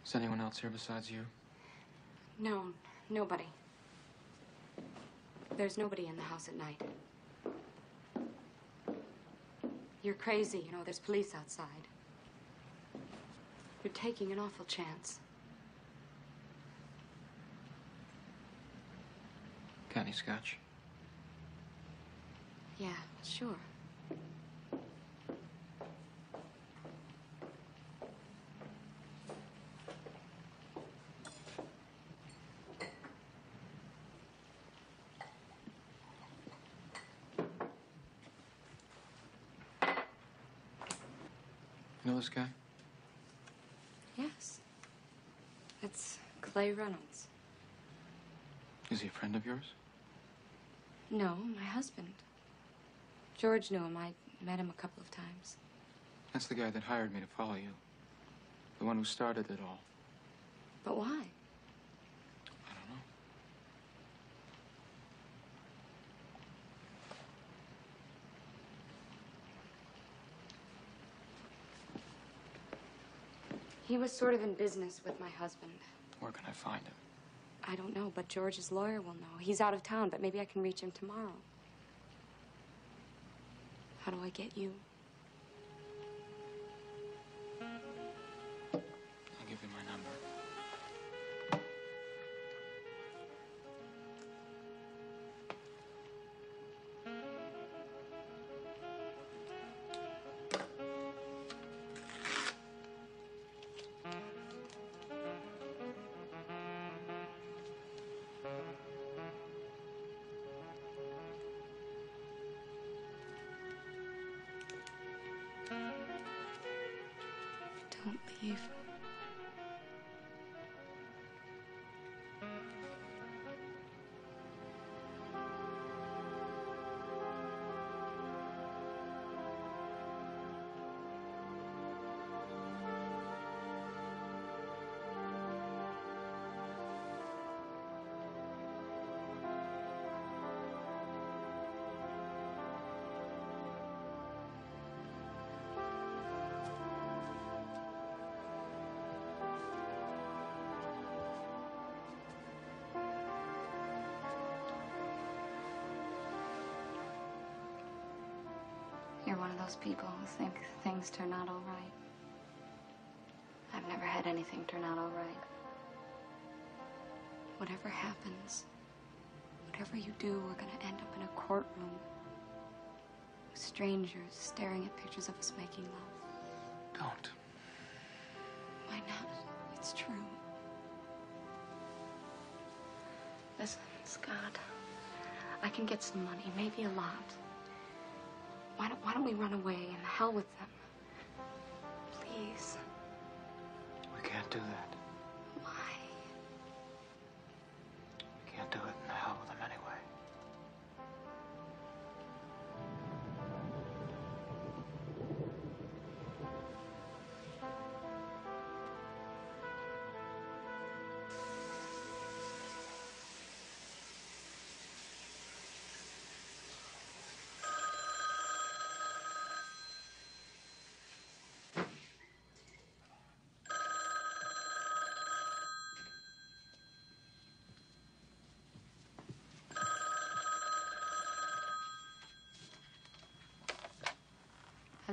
Is anyone else here besides you? No, nobody. There's nobody in the house at night. You're crazy, you know, there's police outside. You're taking an awful chance. Got any scotch? Yeah, sure. Guy? Yes. It's Clay Reynolds. Is he a friend of yours? No, my husband. George knew him. I met him a couple of times. That's the guy that hired me to follow you. The one who started it all. But why? I don't know. He was sort of in business with my husband. Where can I find him? I don't know, but George's lawyer will know. He's out of town, but maybe I can reach him tomorrow. How do I get you? Leave. Of those people who think things turn out all right. I've never had anything turn out all right. Whatever happens, whatever you do, we're gonna end up in a courtroom with strangers staring at pictures of us making love. Don't. Why not? It's true. Listen, Scott. I can get some money, maybe a lot. Don't, we run away and hell with them? Please. We can't do that.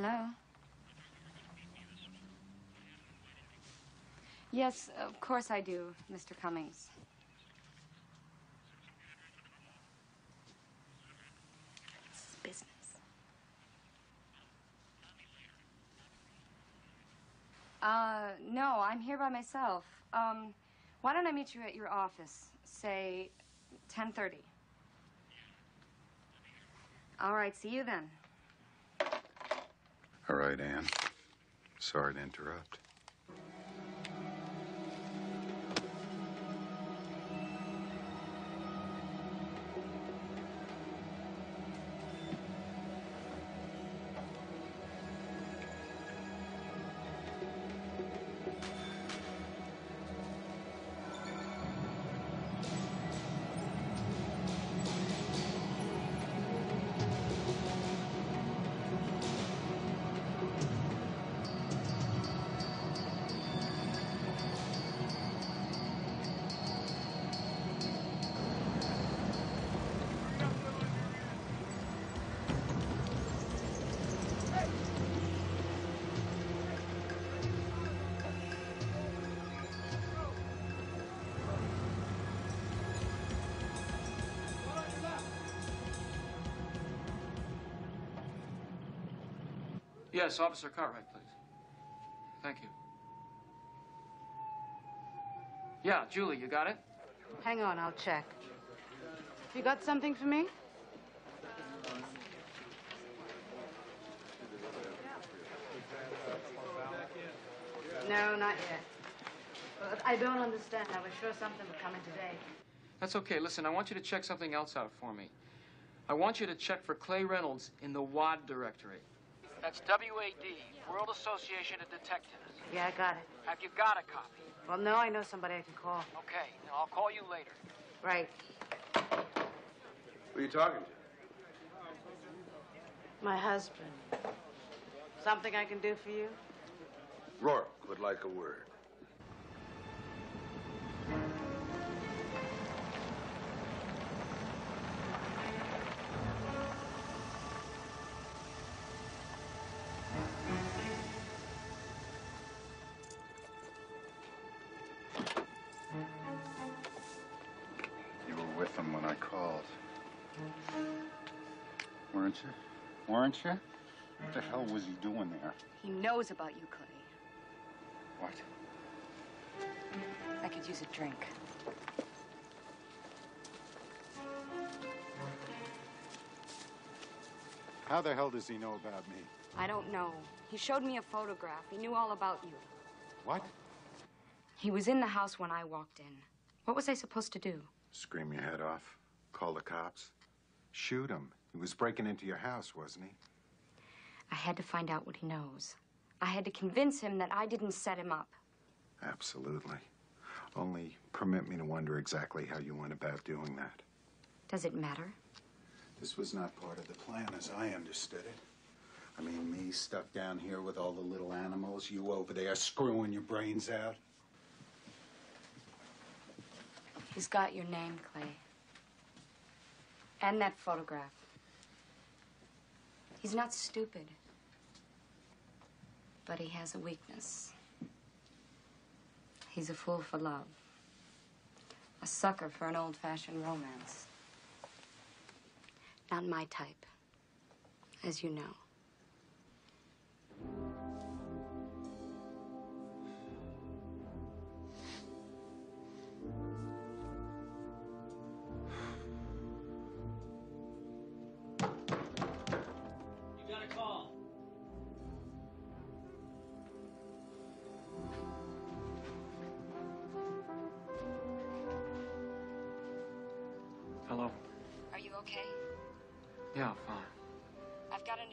Hello? Yes, of course I do, Mr. Cummings. This is business. Uh, no, I'm here by myself. Um, why don't I meet you at your office, say 10:30? All right, see you then. All right, Anne. Sorry to interrupt. Yes, Officer Cartwright, please. Thank you. Yeah, Julie, you got it? Hang on, I'll check. You got something for me? No, not yet. I don't understand. I was sure something would come in today. That's okay. Listen, I want you to check something else out for me. I want you to check for Clay Reynolds in the WAD directory. That's W-A-D, World Association of Detectives. Yeah, I got it. Have you got a copy? Well, no, I know somebody I can call. Okay, now I'll call you later. Right. Who are you talking to? My husband. Something I can do for you? Rourke would like a word. Weren't you? Weren't you? What the hell was he doing there? He knows about you, Clay. What? I could use a drink. How the hell does he know about me? I don't know. He showed me a photograph. He knew all about you. What? He was in the house when I walked in. What was I supposed to do? Scream your head off. Call the cops. Shoot him. He was breaking into your house, wasn't he? I had to find out what he knows. I had to convince him that I didn't set him up. Absolutely. Only permit me to wonder exactly how you went about doing that. Does it matter? This was not part of the plan as I understood it. I mean, me stuck down here with all the little animals, you over there screwing your brains out. He's got your name, Clay. And that photograph. He's not stupid. But he has a weakness. He's a fool for love. A sucker for an old-fashioned romance. Not my type, as you know.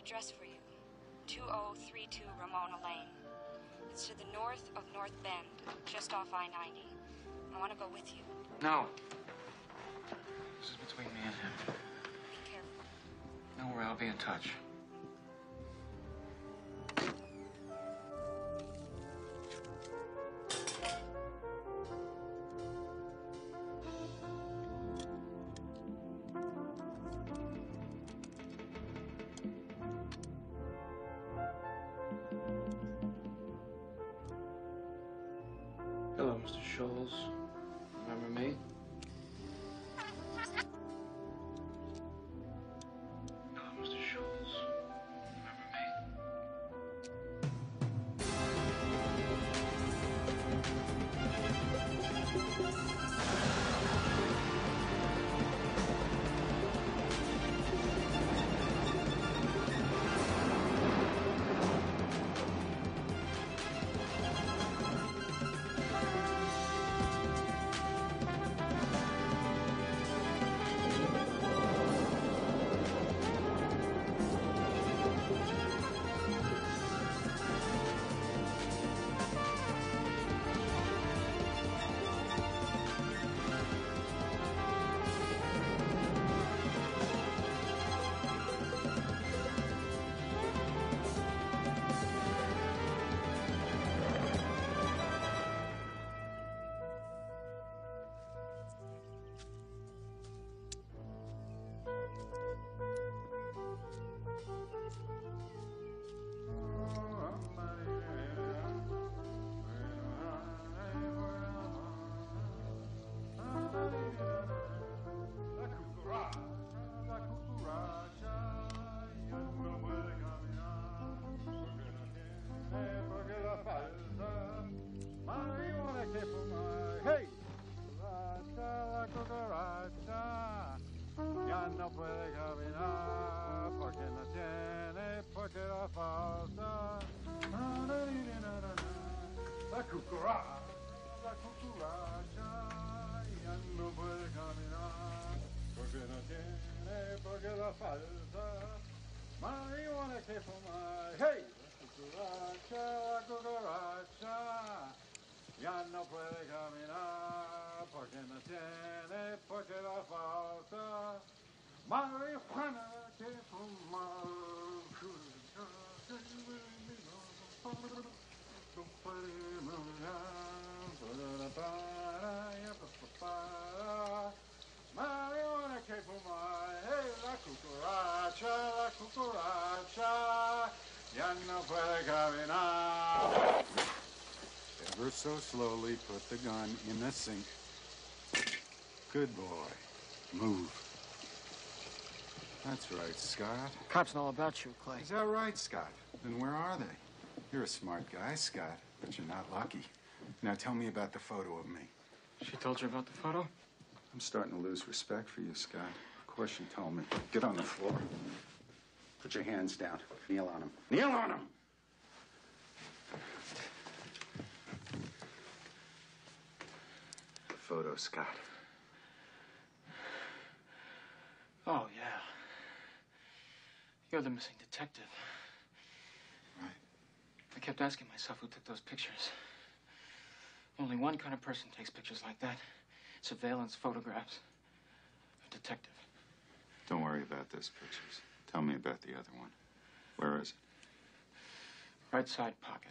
Address for you 2032 Ramona Lane. It's to the north of North Bend, just off I 90. I want to go with you. No. This is between me and him. Be careful. Don't worry, I'll be in touch. Hello, Mr. Scholes. La cucaracha, ya no puede caminar. Ever so slowly put the gun in the sink. Good boy. Move. That's right, Scott. Cops know all about you, Clay. Is that right, Scott? Then where are they? You're a smart guy, Scott, but you're not lucky. Now tell me about the photo of me. She told you about the photo? I'm starting to lose respect for you, Scott. Of course she told me. Get on the floor. Put your hands down. Kneel on them. Kneel on them! The photo, Scott. Oh, yeah. You're the missing detective. Right. I kept asking myself who took those pictures. Only one kind of person takes pictures like that surveillance photographs. A detective. Don't worry about those pictures. Tell me about the other one. Where is it? Right side pocket.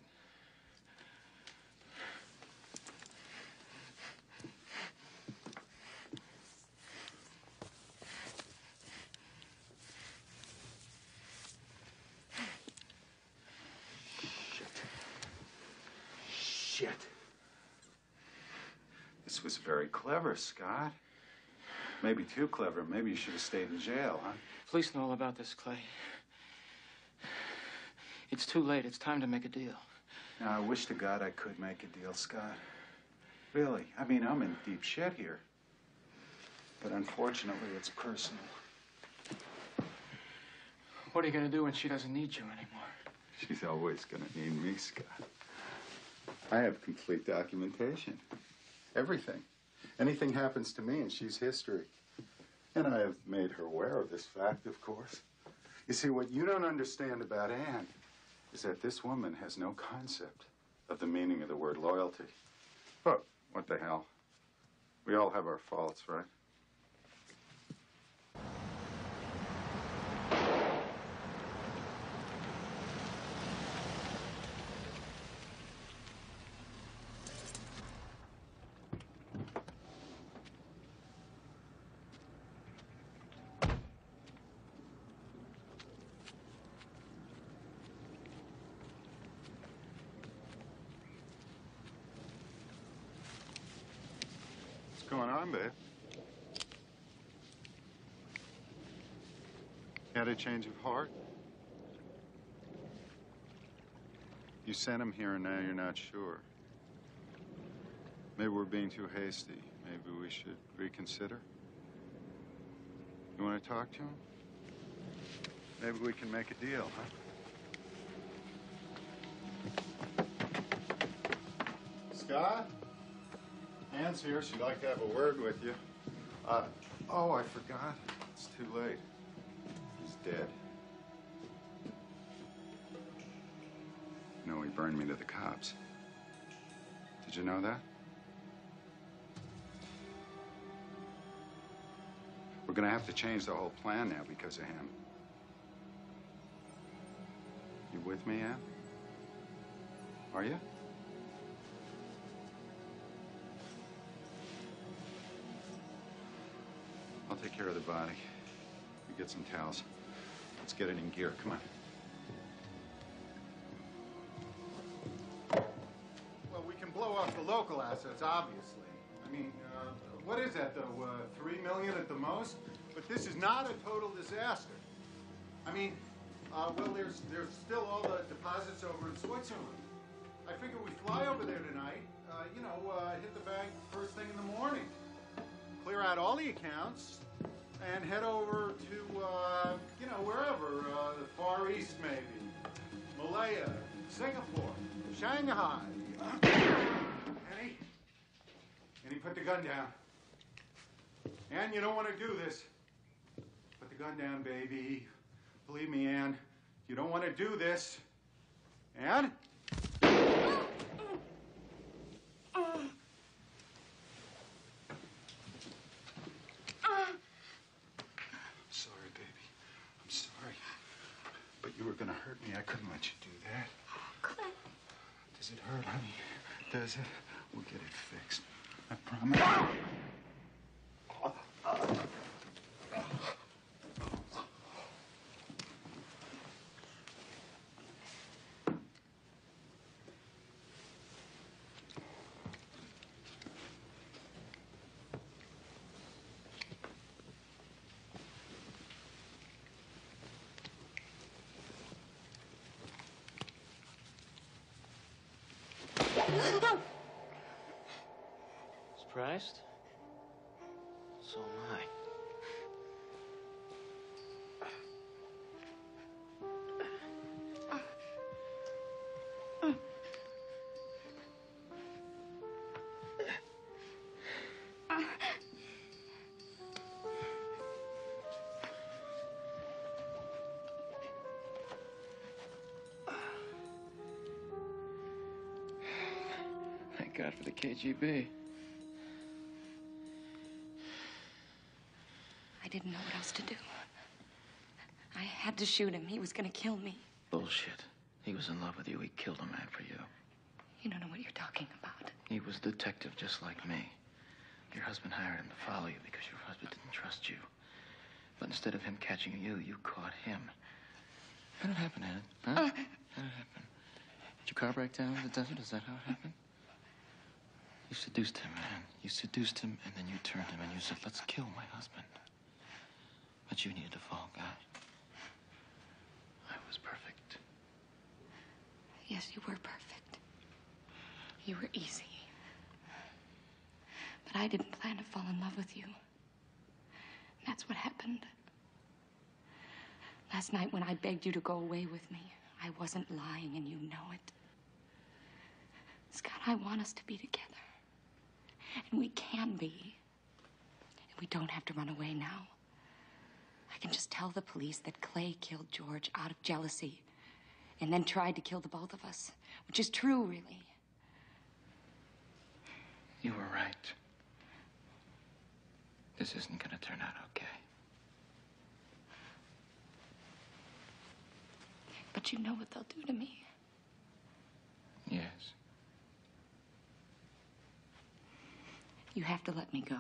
Shit. Shit. This was very clever, Scott. Maybe too clever. Maybe you should have stayed in jail, huh? Police know all about this, Clay. It's too late. It's time to make a deal. Now, I wish to God I could make a deal, Scott. Really. I mean, I'm in deep shit here. But unfortunately, it's personal. What are you going to do when she doesn't need you anymore? She's always gonna need me, Scott. I have complete documentation. Everything. Anything happens to me and she's history. And I have made her aware of this fact, of course. You see, what you don't understand about Anne is that this woman has no concept of the meaning of the word loyalty. But what the hell? We all have our faults, right? What's going on, babe? Had a change of heart? You sent him here and now you're not sure. Maybe we're being too hasty. Maybe we should reconsider. You want to talk to him? Maybe we can make a deal, huh? Scott? Anne's here. She'd like to have a word with you. Uh, oh, I forgot. It's too late. Dead. No, he burned me to the cops. Did you know that? We're gonna have to change the whole plan now because of him. You with me, Anne? Are you? I'll take care of the body. You get some towels. Let's get it in gear. Come on. Well, we can blow off the local assets, obviously. I mean, uh, what is that, though? Uh, three million at the most? But this is not a total disaster. I mean, uh, well, there's there's still all the deposits over in Switzerland. I figure we fly over there tonight. Uh, you know, uh, hit the bank first thing in the morning clear out all the accounts and head over to, uh, you know, wherever, uh, the Far East maybe, Malaya, Singapore, Shanghai. Annie? Annie, put the gun down. Ann, you don't want to do this. Put the gun down, baby. Believe me, Ann, you don't want to do this. Ann? I'm sorry, baby. I'm sorry. But you were gonna hurt me. I couldn't let you do that. Does it hurt, honey? Does it? We'll get it fixed. I promise. Surprised? So am I. Thank God for the KGB. I didn't know what else to do. I had to shoot him. He was gonna kill me. Bullshit. He was in love with you. He killed a man for you. You don't know what you're talking about. He was a detective just like me. Your husband hired him to follow you because your husband didn't trust you. But instead of him catching you, you caught him. How did it happen, Anna? Huh? Uh. How did it happen? Did your car break down in the desert? Is that how it happened? You seduced him, man. You seduced him, and then you turned him and you said, let's kill my husband. But you needed to fall guy. I was perfect. Yes, you were perfect. You were easy. But I didn't plan to fall in love with you. That's what happened. Last night when I begged you to go away with me, I wasn't lying and you know it. Scott, I want us to be together. And we can be. And we don't have to run away now. I can just tell the police that Clay killed George out of jealousy and then tried to kill the both of us, which is true, really. You were right. This isn't gonna turn out okay. But you know what they'll do to me. Yes. You have to let me go.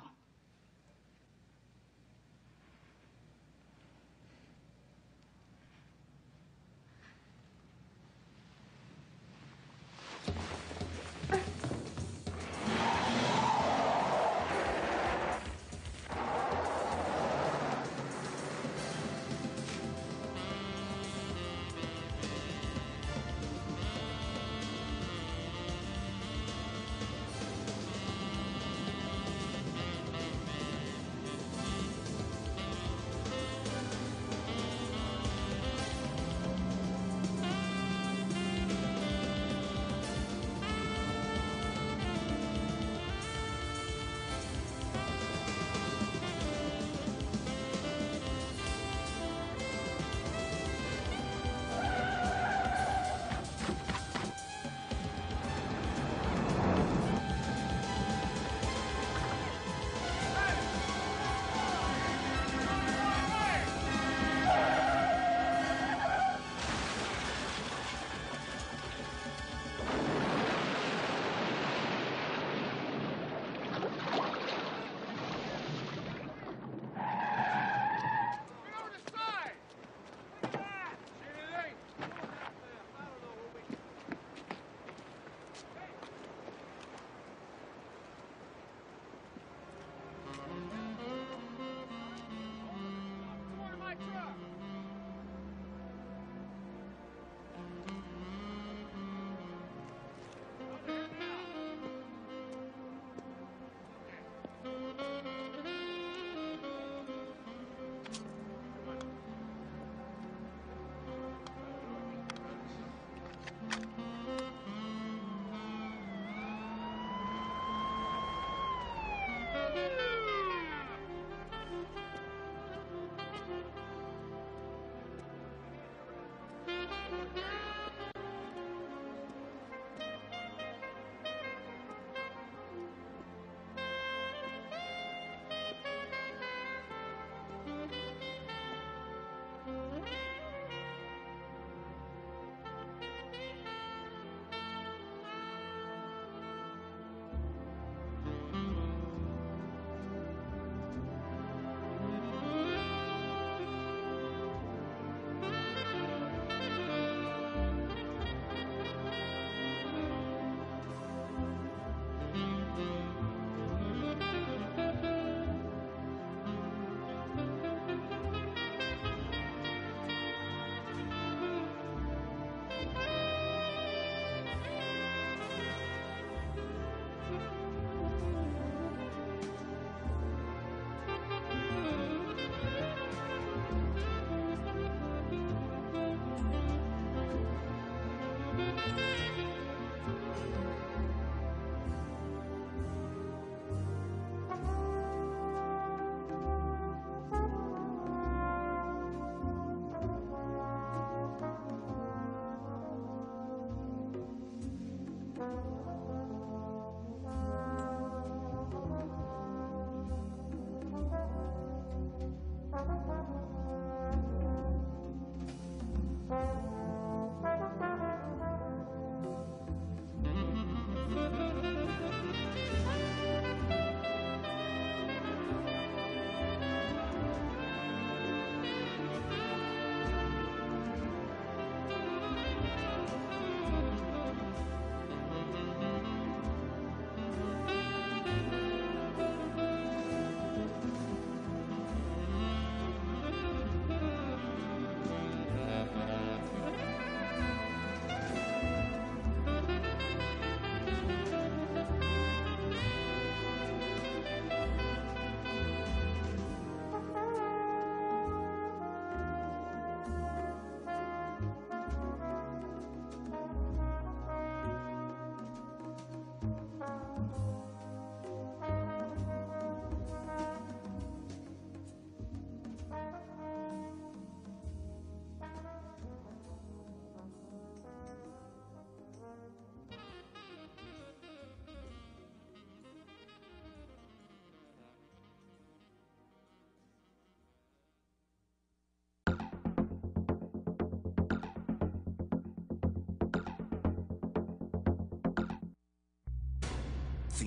Thank you.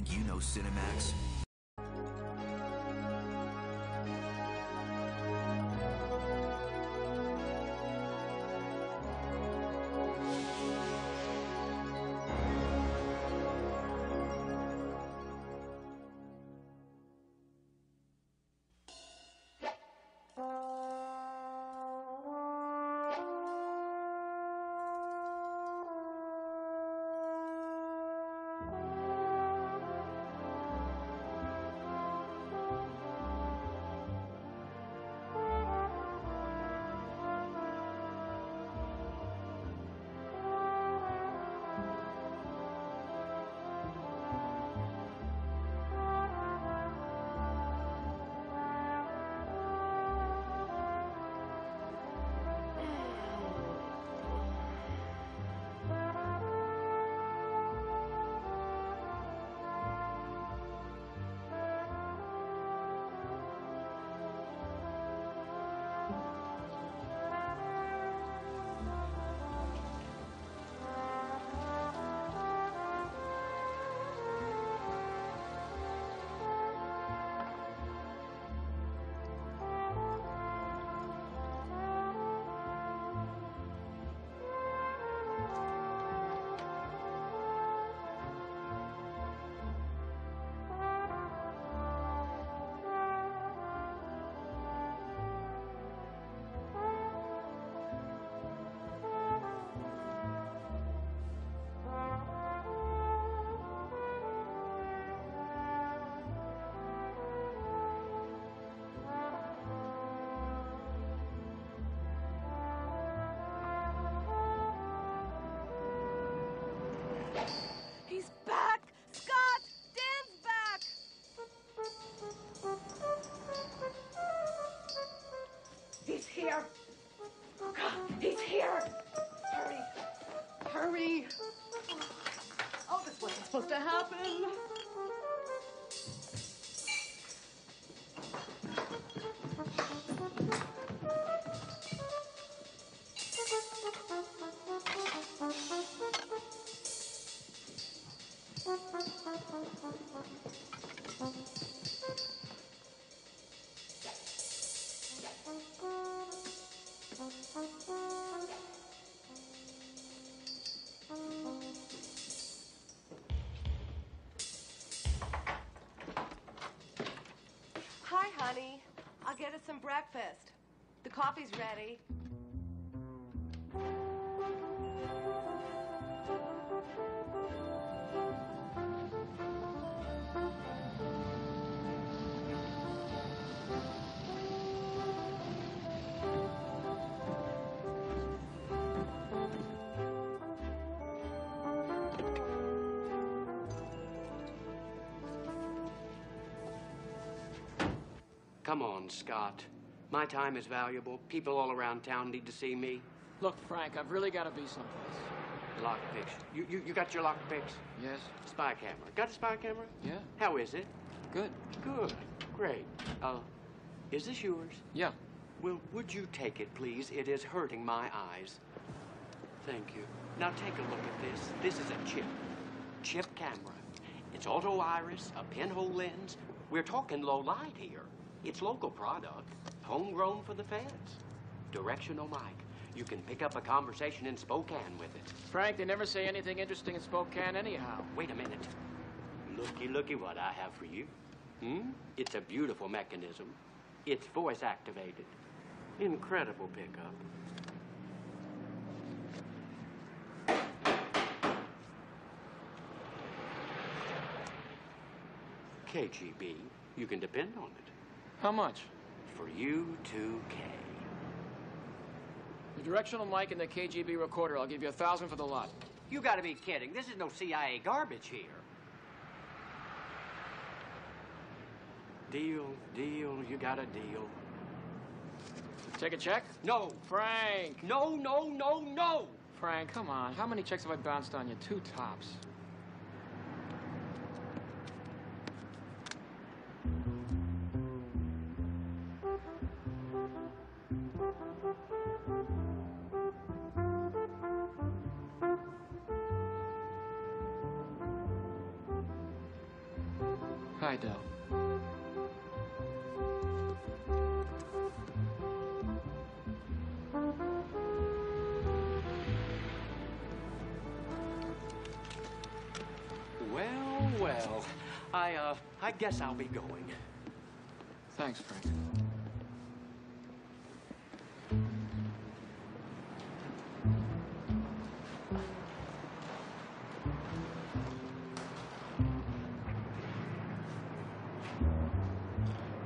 Think you know Cinemax? Supposed to happen! Get us some breakfast. The coffee's ready. Scott. My time is valuable. People all around town need to see me. Look, Frank, I've really got to be someplace. Lock picks. You, you, you got your lock picks? Yes. Spy camera. Got a spy camera? Yeah. How is it? Good. Good. Great. Uh, is this yours? Yeah. Well, would you take it, please? It is hurting my eyes. Thank you. Now take a look at this. This is a chip. Chip camera. It's auto iris, a pinhole lens. We're talking low light here. It's local product, homegrown for the fans. Directional mic. You can pick up a conversation in Spokane with it. Frank, they never say anything interesting in Spokane anyhow. Wait a minute. Looky, looky what I have for you. Hmm? It's a beautiful mechanism. It's voice activated. Incredible pickup. KGB, you can depend on it. How much? For you, 2K. The directional mic and the KGB recorder. I'll give you a thousand for the lot. You gotta be kidding. This is no CIA garbage here. Deal, deal, you got a deal. Take a check? No. Frank! No, no, no, no! Frank, come on. How many checks have I bounced on you? Two tops. Guess I'll be going. Thanks, Frank.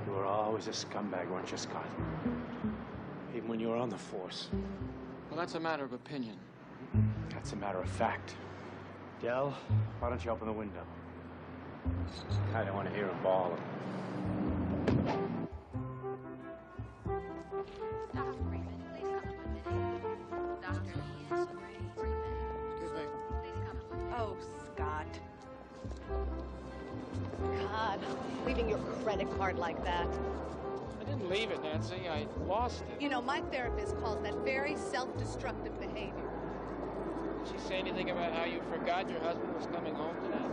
You were always a scumbag, weren't you, Scott? Even when you were on the force. Well, that's a matter of opinion. That's a matter of fact. Dell, why don't you open the window? I don't want to hear him bawling. Oh, Scott. God, leaving your credit card like that. I didn't leave it, Nancy. I lost it. You know, my therapist calls that very self-destructive behavior. Did she say anything about how you forgot your husband was coming home tonight?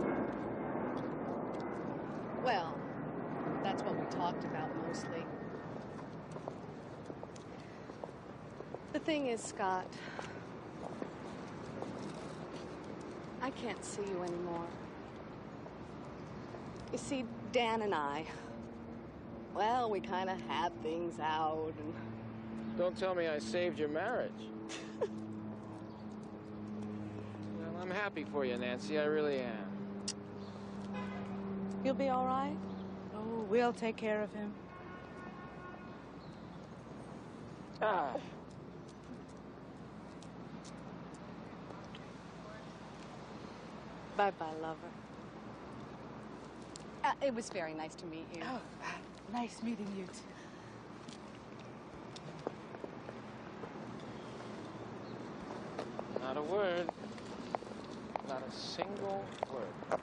Well, that's what we talked about mostly. The thing is, Scott, I can't see you anymore. You see, Dan and I, well, we kind of had things out and. Don't tell me I saved your marriage. well, I'm happy for you, Nancy. I really am. You'll be all right? We'll take care of him. Ah. Bye-bye, lover. Uh, it was very nice to meet you. Oh, nice meeting you too. Not a word. Not a single word.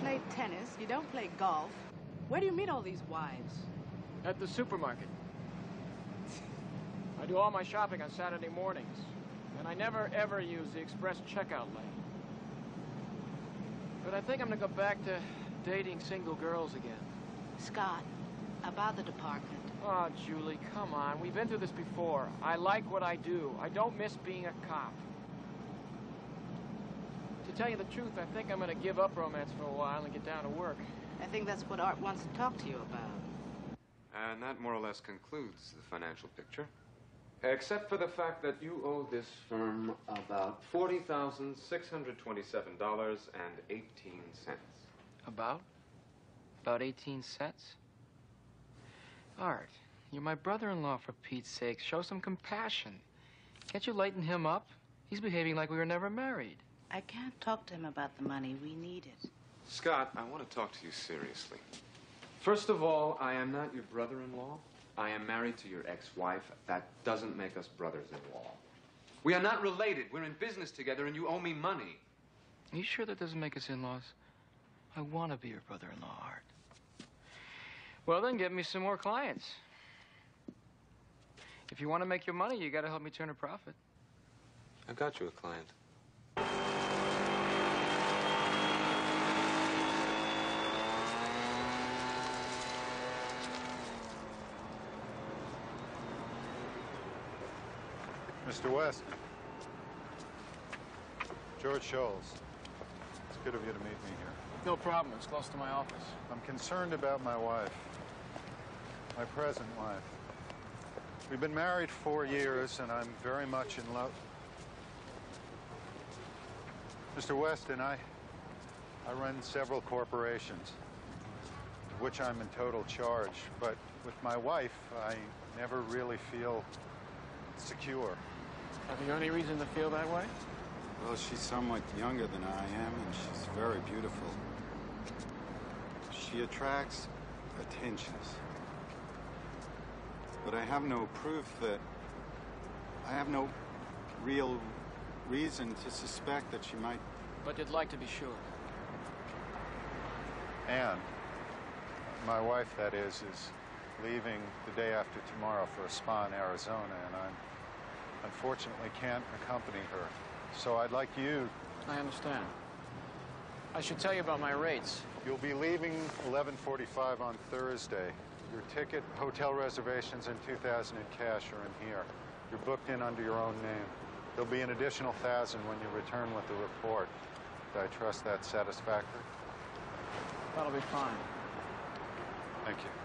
You don't play tennis, you don't play golf. Where do you meet all these wives? At the supermarket. I do all my shopping on Saturday mornings. And I never, ever use the express checkout lane. But I think I'm gonna go back to dating single girls again. Scott, about the department. Oh, Julie, come on. We've been through this before. I like what I do. I don't miss being a cop. To tell you the truth, I think I'm gonna give up romance for a while and get down to work. I think that's what Art wants to talk to you about. And that more or less concludes the financial picture. Except for the fact that you owe this firm about $40,627.18. About? About 18 cents? Art, you're my brother-in-law, for Pete's sake. Show some compassion. Can't you lighten him up? He's behaving like we were never married. I can't talk to him about the money. We need it. Scott, I want to talk to you seriously. First of all, I am not your brother-in-law. I am married to your ex-wife. That doesn't make us brothers-in-law. We are not related. We're in business together, and you owe me money. Are you sure that doesn't make us in-laws? I want to be your brother-in-law, Art. Well, then get me some more clients. If you want to make your money, you got to help me turn a profit. I got you a client. Mr. West. George Scholes. It's good of you to meet me here. No problem. It's close to my office. I'm concerned about my wife. My present wife. We've been married four years, and I'm very much in love. Mr. West and I, I run several corporations, of which I'm in total charge. But with my wife, I never really feel secure. Have you any reason to feel that way? Well, she's somewhat younger than I am, and she's very beautiful. She attracts attentions. But I have no proof that... I have no real reason to suspect that she might... But you'd like to be sure. Anne, my wife, that is, is leaving the day after tomorrow for a spa in Arizona, and I unfortunately can't accompany her. So I'd like you... I understand. I should tell you about my rates. You'll be leaving 11:45 on Thursday. Your ticket, hotel reservations, and 2,000 in cash are in here. You're booked in under your own name. There'll be an additional thousand when you return with the report. Do I trust that's satisfactory? That'll be fine. Thank you.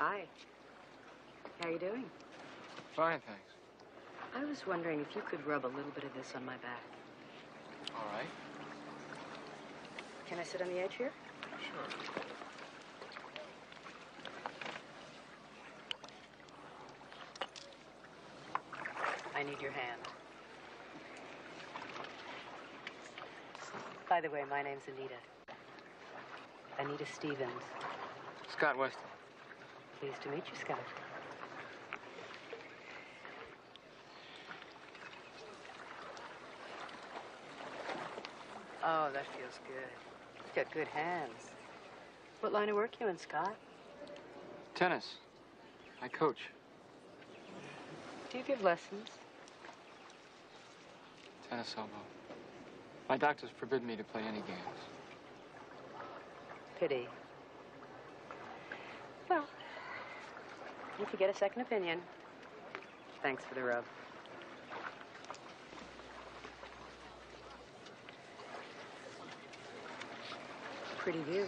Hi. How are you doing? Fine, thanks. I was wondering if you could rub a little bit of this on my back. All right. Can I sit on the edge here? Sure. I need your hand. By the way, my name's Anita. Anita Stevens. Scott Weston. Pleased to meet you, Scott. Oh, that feels good. You've got good hands. What line of work you in, Scott? Tennis. I coach. Do you give lessons? Tennis elbow. My doctors forbid me to play any games. Pity. Well, if you get a second opinion, thanks for the rub. Pretty view.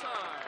time.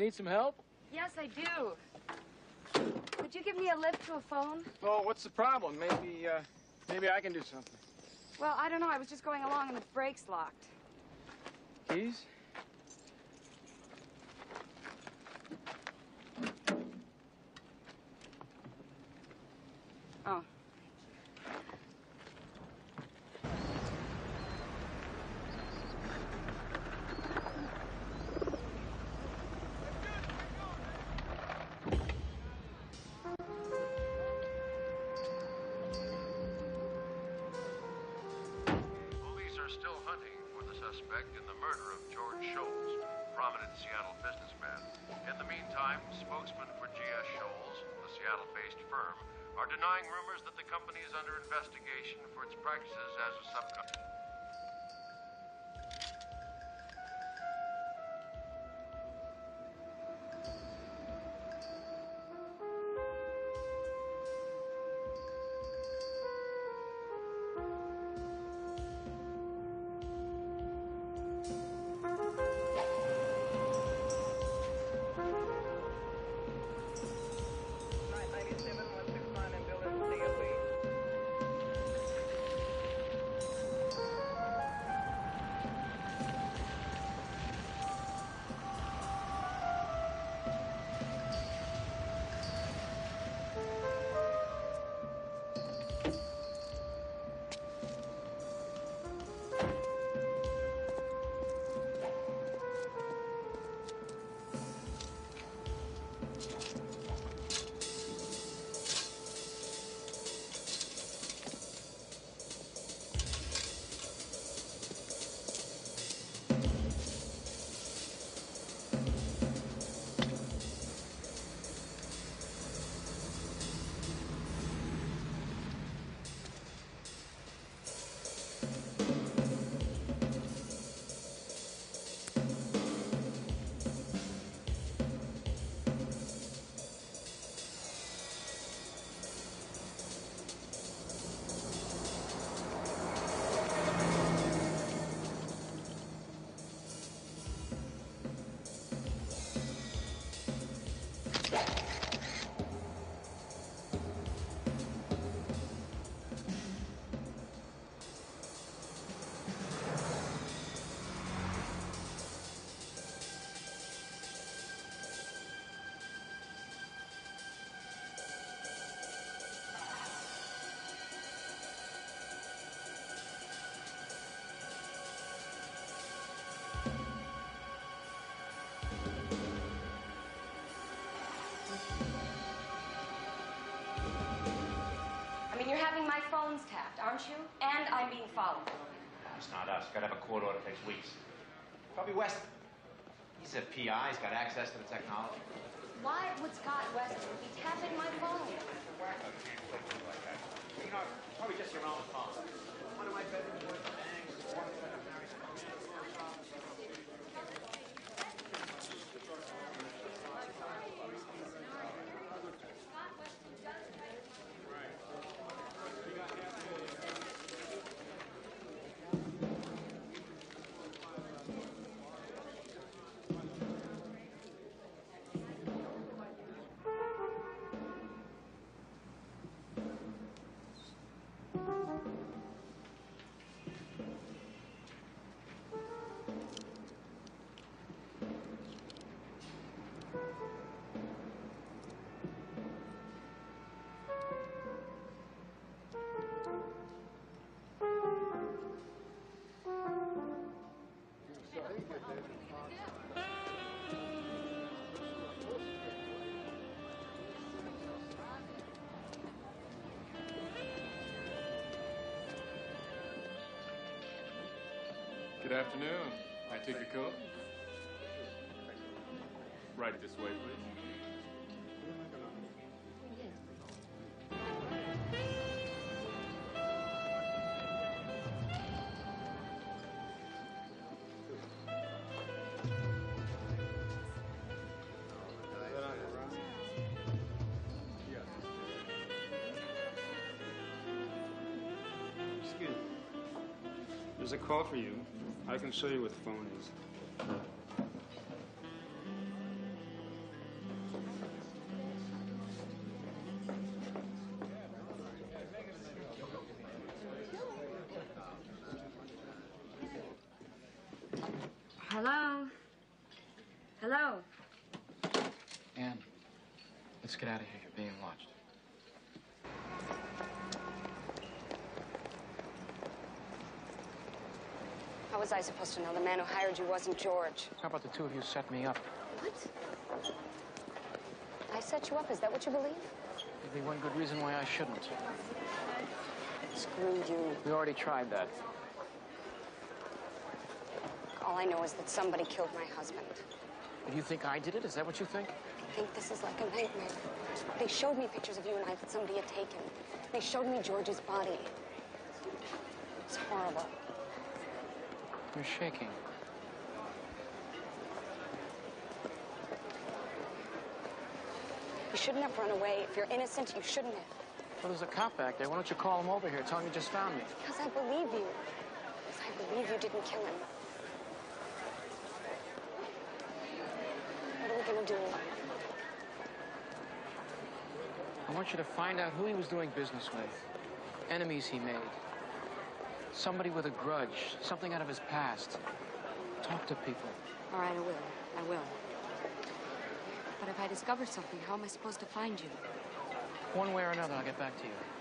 Need some help? Yes, I do. Could you give me a lift to a phone? Oh, what's the problem? Maybe, uh, maybe I can do something. Well, I don't know. I was just going along and the brake's locked. Keys? Practices as not us. Gotta have a court order. Takes weeks. Probably West. He's a PI. He's got access to the technology. Why would Scott West be tapping my phone? You know, probably just your own phone. One of my bedroom boys bangs. Good afternoon. I take your coat? Right this way, please. There's a call for you. I can show you what the phone is. Was I supposed to know the man who hired you wasn't George? How about the two of you set me up? What? I set you up? Is that what you believe? Give me one good reason why I shouldn't. Screw you. We already tried that. All I know is that somebody killed my husband. Do you think I did it? Is that what you think? I think this is like a nightmare. They showed me pictures of you and I that somebody had taken. They showed me George's body. It's horrible. You're shaking. You shouldn't have run away. If you're innocent, you shouldn't have. Well, there's a cop back there. Why don't you call him over here? Tell him you just found me. Because I believe you. Because I believe you didn't kill him. What are we gonna do? I want you to find out who he was doing business with, enemies he made, somebody with a grudge, something out of his past. Talk to people. All right, I will. I will. But if I discover something, how am I supposed to find you? One way or another, I'll get back to you.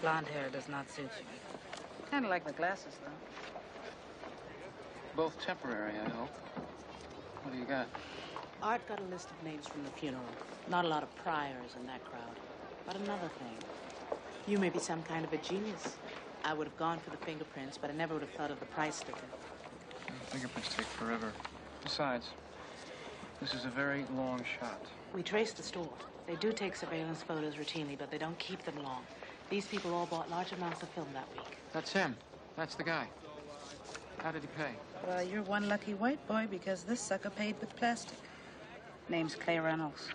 Blonde hair does not suit you. Kind of like the glasses, though. Both temporary, I hope. What do you got? Art got a list of names from the funeral. Not a lot of priors in that crowd. But another thing. You may be some kind of a genius. I would have gone for the fingerprints, but I never would have thought of the price sticker. Fingerprints take forever. Besides, this is a very long shot. We traced the store. They do take surveillance photos routinely, but they don't keep them long. These people all bought large amounts of film that week. That's him. That's the guy. How did he pay? Well, you're one lucky white boy because this sucker paid with plastic. Name's Clay Reynolds.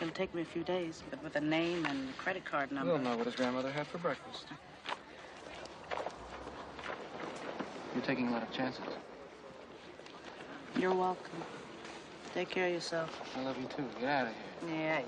It'll take me a few days, but with a name and credit card number. We'll know what his grandmother had for breakfast. You're taking a lot of chances. You're welcome. Take care of yourself. I love you too. Get out of here. Yeah, Your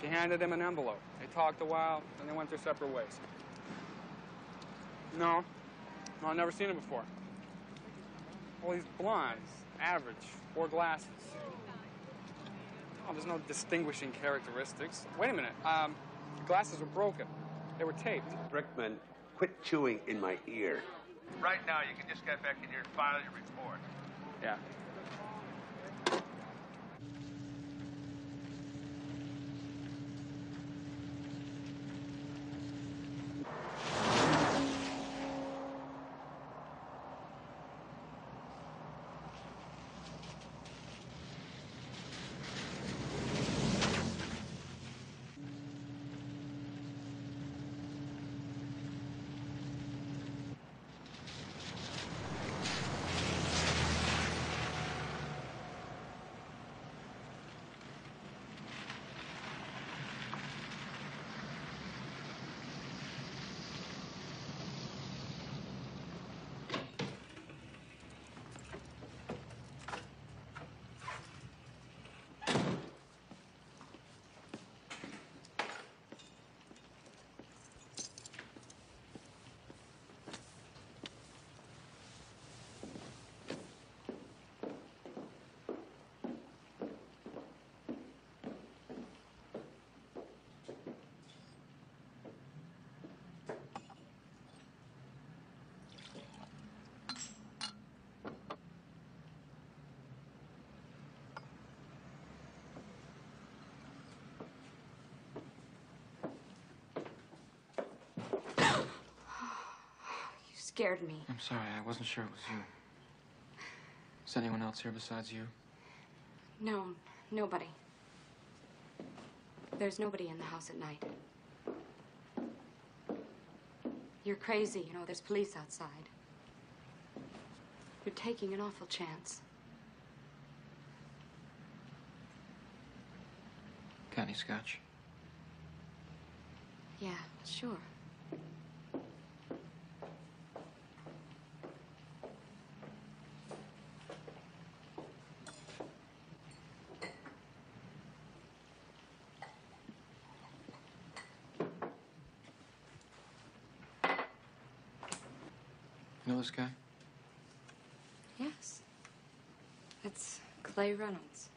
She handed him an envelope. They talked a while, and they went their separate ways. No. No, I've never seen him before. Well, he's blonde, average, wore glasses. Oh, there's no distinguishing characteristics. Wait a minute. Um, glasses were broken. They were taped. Brickman, quit chewing in my ear. Right now, you can just get back in here and file your report. Yeah. Scared me. I'm sorry, I wasn't sure it was you. Is anyone else here besides you? No, nobody. There's nobody in the house at night. You're crazy, you know, there's police outside. You're taking an awful chance. Got any scotch? Yeah, sure. You know this guy? Yes. It's Clay Reynolds.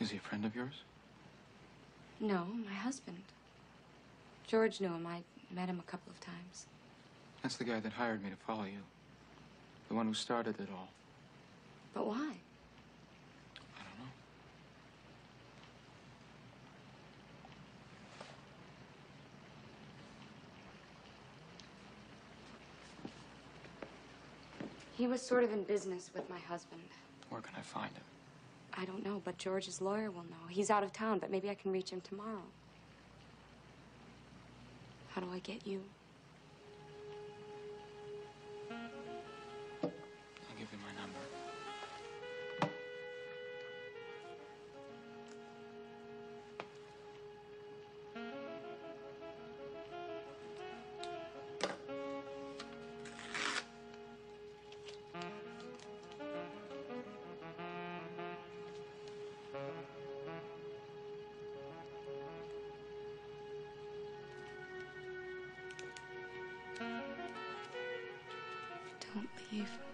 Is he a friend of yours? No, my husband. George knew him. I met him a couple of times. That's the guy that hired me to follow you. The one who started it all. But why? I don't know. He was sort of in business with my husband. Where can I find him? I don't know, but George's lawyer will know. He's out of town, but maybe I can reach him tomorrow. How do I get you? Don't leave.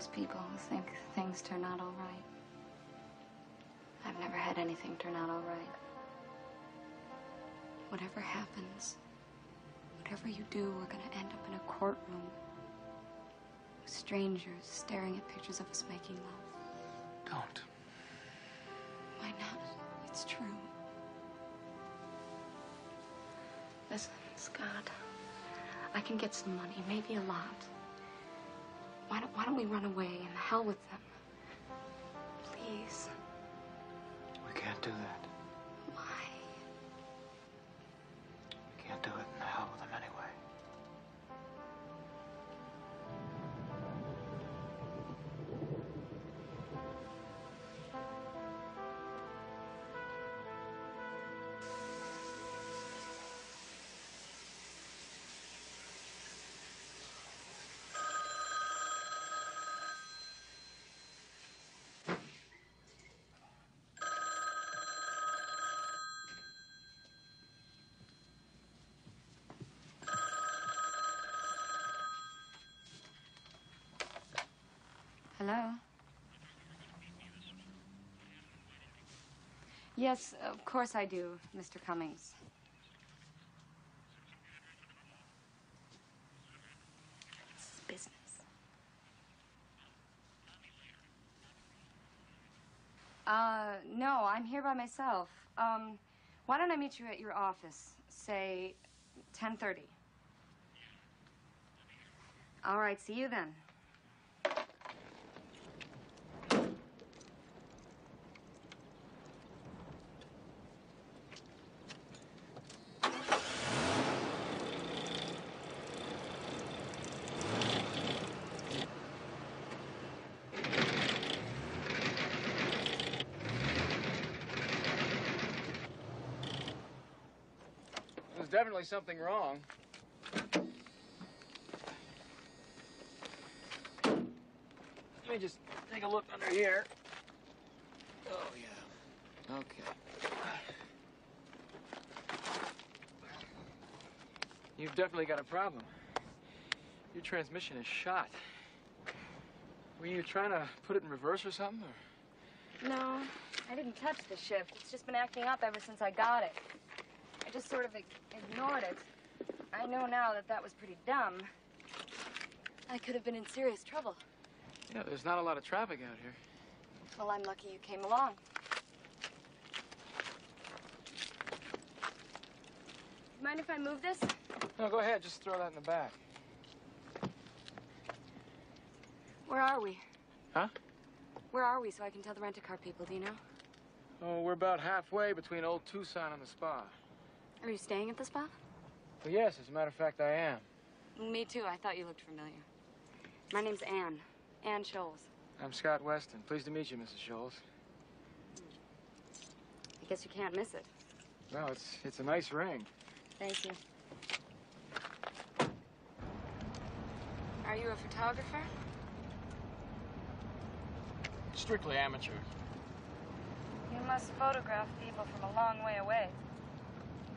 Those people who think things turn out all right. I've never had anything turn out all right. Whatever happens, whatever you do, we're gonna end up in a courtroom with strangers staring at pictures of us making love. Don't. Why not? It's true. Listen, Scott, I can get some money, maybe a lot. Why don't, why don't we run away and hell with them? Hello? Yes, of course I do, Mr. Cummings. It's business. Uh, no, I'm here by myself. Um, why don't I meet you at your office, say 10:30? All right, see you then. There's definitely something wrong. Let me just take a look under here. Oh, yeah. Okay. You've definitely got a problem. Your transmission is shot. Were you trying to put it in reverse or something? Or? No, I didn't touch the shift. It's just been acting up ever since I got it. I just sort of ignored it. I know now that that was pretty dumb. I could have been in serious trouble. Yeah, there's not a lot of traffic out here. Well, I'm lucky you came along. Mind if I move this? No, go ahead. Just throw that in the back. Where are we? Huh? Where are we so I can tell the rent-a-car people, do you know? Oh, we're about halfway between Old Tucson and the spa. Are you staying at the spa? Well, yes, as a matter of fact, I am. Me too. I thought you looked familiar. My name's Anne. Anne Scholes. I'm Scott Weston. Pleased to meet you, Mrs. Scholes. I guess you can't miss it. Well, it's it's a nice ring. Thank you. Are you a photographer? Strictly amateur. You must photograph people from a long way away.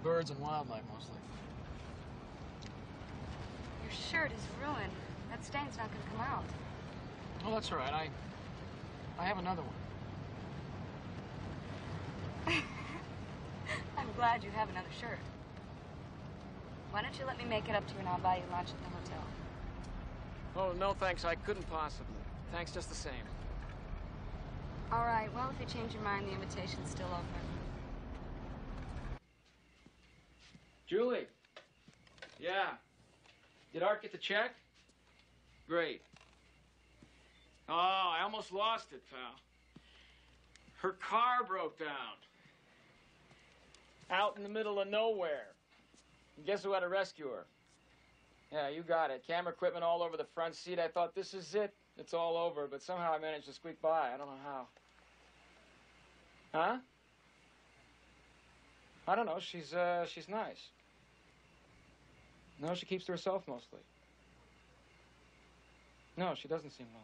Birds and wildlife, mostly. Your shirt is ruined. That stain's not gonna come out. Oh, that's all right. I I have another one. I'm glad you have another shirt. Why don't you let me make it up to you and I'll buy you lunch at the hotel? Oh, no, thanks. I couldn't possibly. Thanks just the same. All right, well, if you change your mind, the invitation's still open. Julie. Yeah. Did Art get the check? Great. Oh, I almost lost it, pal. Her car broke down. Out in the middle of nowhere. And guess who had to rescue her? Yeah, you got it. Camera equipment all over the front seat. I thought, this is it. It's all over. But somehow I managed to squeak by. I don't know how. Huh? I don't know. She's, uh, she's nice. No, she keeps to herself mostly. No, she doesn't seem well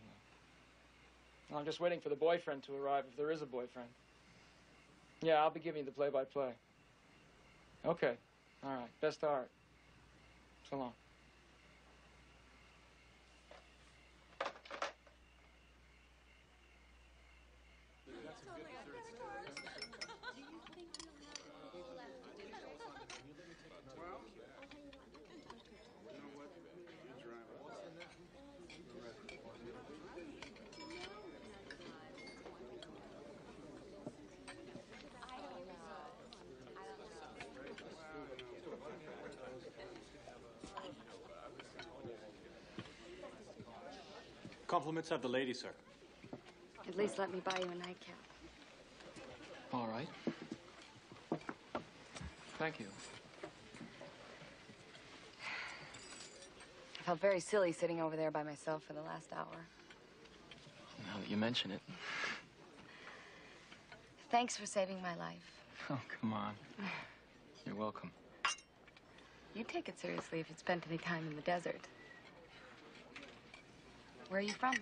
now. I'm just waiting for the boyfriend to arrive, if there is a boyfriend. Yeah, I'll be giving you the play-by-play. Okay. All right. Best art. So long. Compliments of the lady, sir. At least let me buy you a nightcap. All right. Thank you. I felt very silly sitting over there by myself for the last hour. Now that you mention it. Thanks for saving my life. Oh, come on. You're welcome. You'd take it seriously if you'd spent any time in the desert. Where are you from?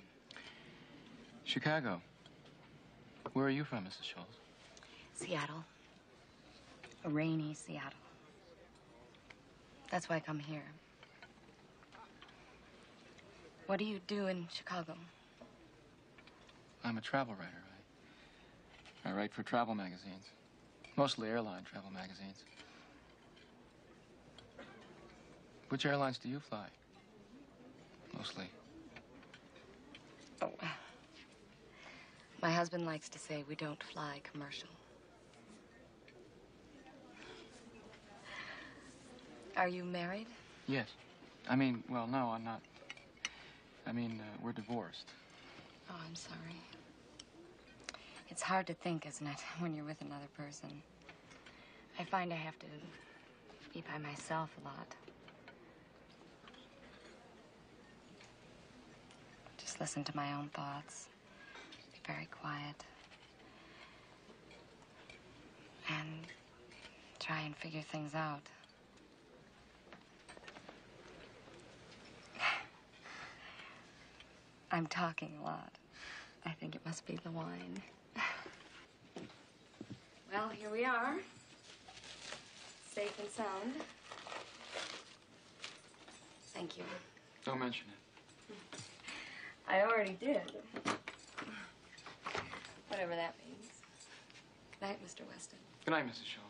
Chicago. Where are you from, Mrs. Scholes? Seattle. A rainy Seattle. That's why I come here. What do you do in Chicago? I'm a travel writer. I, I write for travel magazines, mostly airline travel magazines. Which airlines do you fly? Mostly. Oh. My husband likes to say we don't fly commercial. Are you married? Yes. I mean, well, no, I'm not. I mean, uh, we're divorced. Oh, I'm sorry. It's hard to think, isn't it, when you're with another person? I find I have to be by myself a lot. Listen to my own thoughts. Be very quiet. And try and figure things out. I'm talking a lot. I think it must be the wine. Well, here we are. Safe and sound. Thank you. Don't mention it. I already did. Whatever that means. Good night, Mr. Weston. Good night, Mrs. Scholes.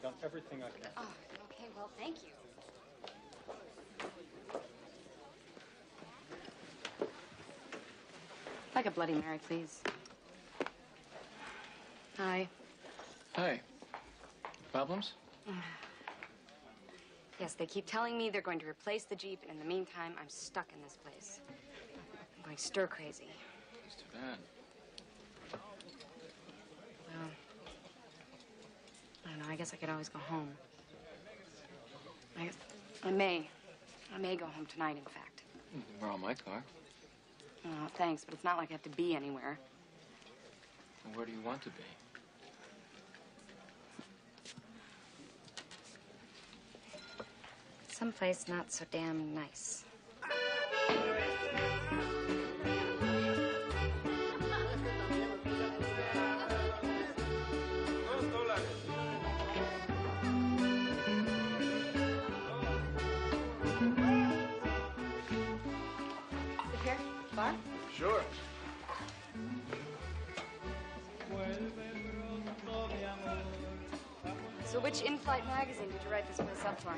I've done everything I can. Oh, okay, well, thank you. Like a Bloody Mary, please. Hi. Hi. Problems? Yes, they keep telling me they're going to replace the Jeep, and in the meantime, I'm stuck in this place. I'm going stir crazy. It's too bad. I don't know. I guess I could always go home. I guess I may. I may go home tonight, in fact. Can borrow my car. Oh, thanks, but it's not like I have to be anywhere. Well, where do you want to be? Someplace not so damn nice. So, which in-flight magazine did you write this place up for?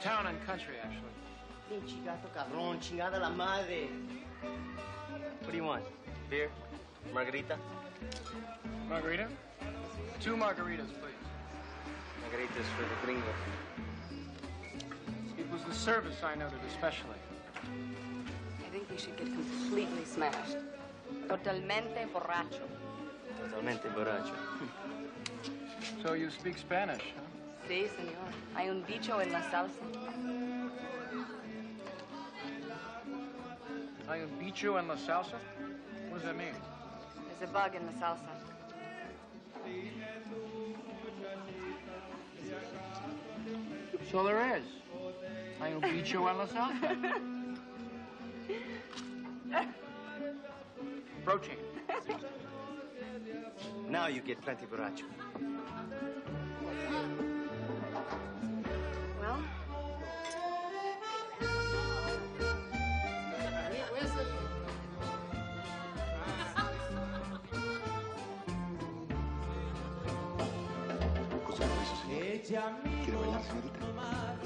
Town and country, actually. Pinche gato cabrón, chingada la madre. What do you want? Beer? Margarita? Margarita? Two margaritas, please. Margaritas for the gringo. It was the service I noted especially. I think we should get completely smashed. Totalmente borracho. Totalmente borracho. So you speak Spanish, huh? Sí, señor. Hay un dicho en la salsa. Hay un bicho en la salsa? What does that mean? There's a bug in the salsa. So there is. Hay un bicho en la salsa. Protein. Now you get plenty borracho. Felicidad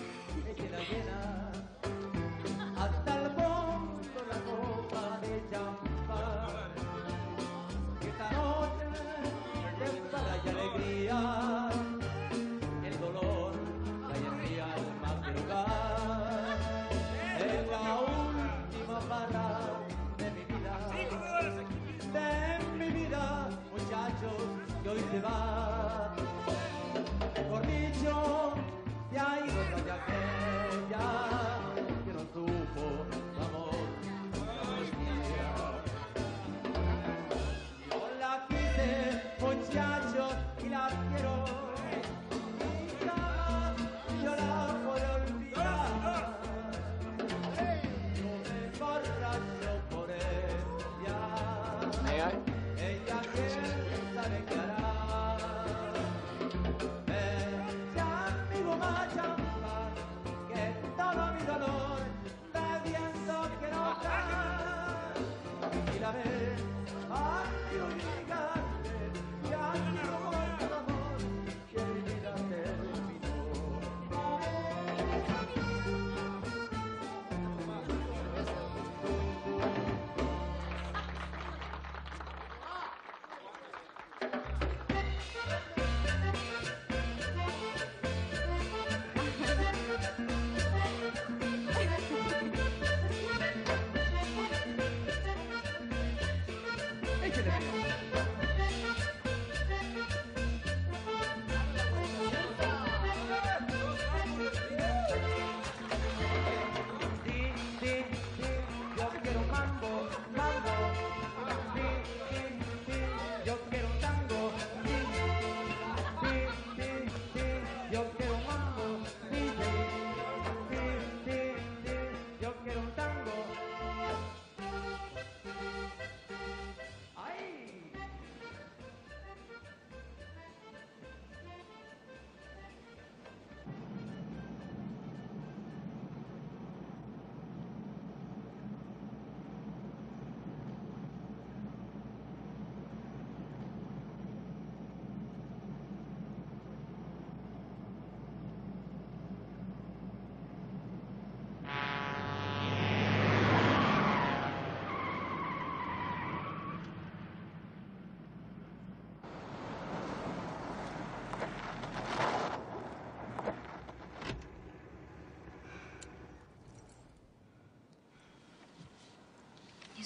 y alegría, el dolor vaya en mi alma a ahogar. Es la última parada de mi vida, de mi vida, muchachos, que hoy se va.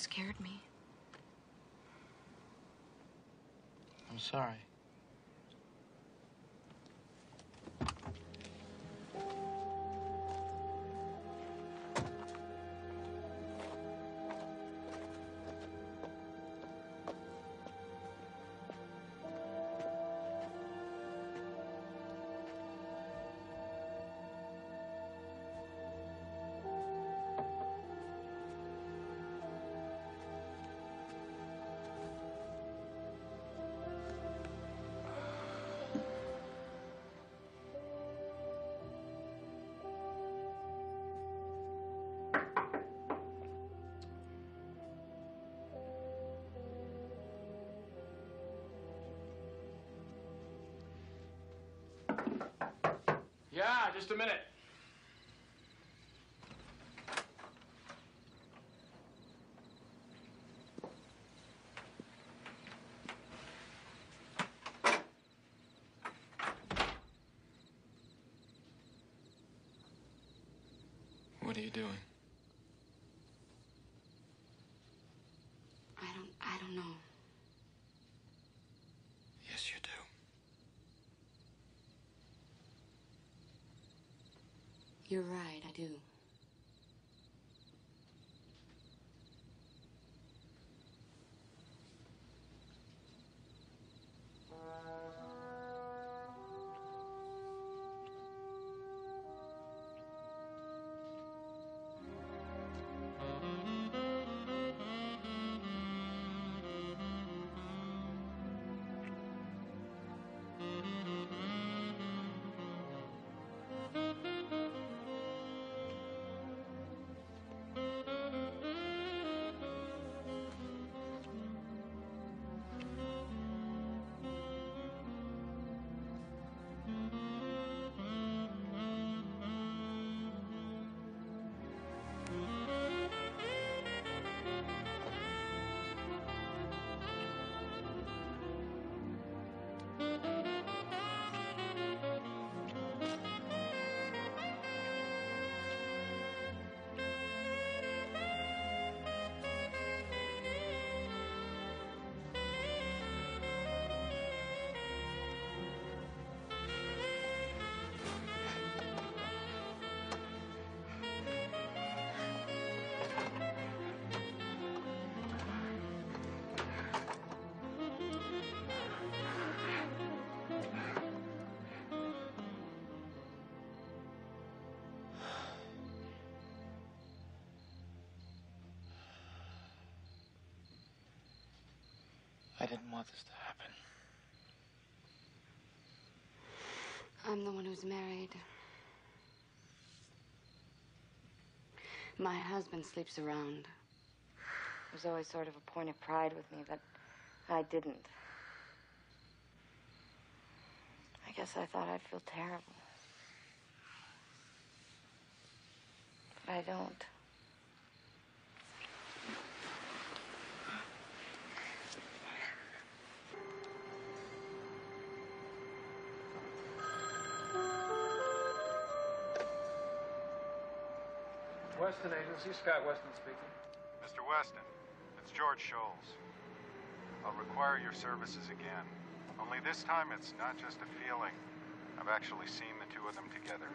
Scared me. I'm sorry. Yeah, just a minute. What are you doing? I don't. I don't know. Yes, you do. You're right. I do. I didn't want this to happen. I'm the one who's married. My husband sleeps around. It was always sort of a point of pride with me, but I didn't. I guess I thought I'd feel terrible. But I don't. Weston Agency, Scott Weston speaking. Mr. Weston, it's George Scholes. I'll require your services again. Only this time it's not just a feeling. I've actually seen the two of them together.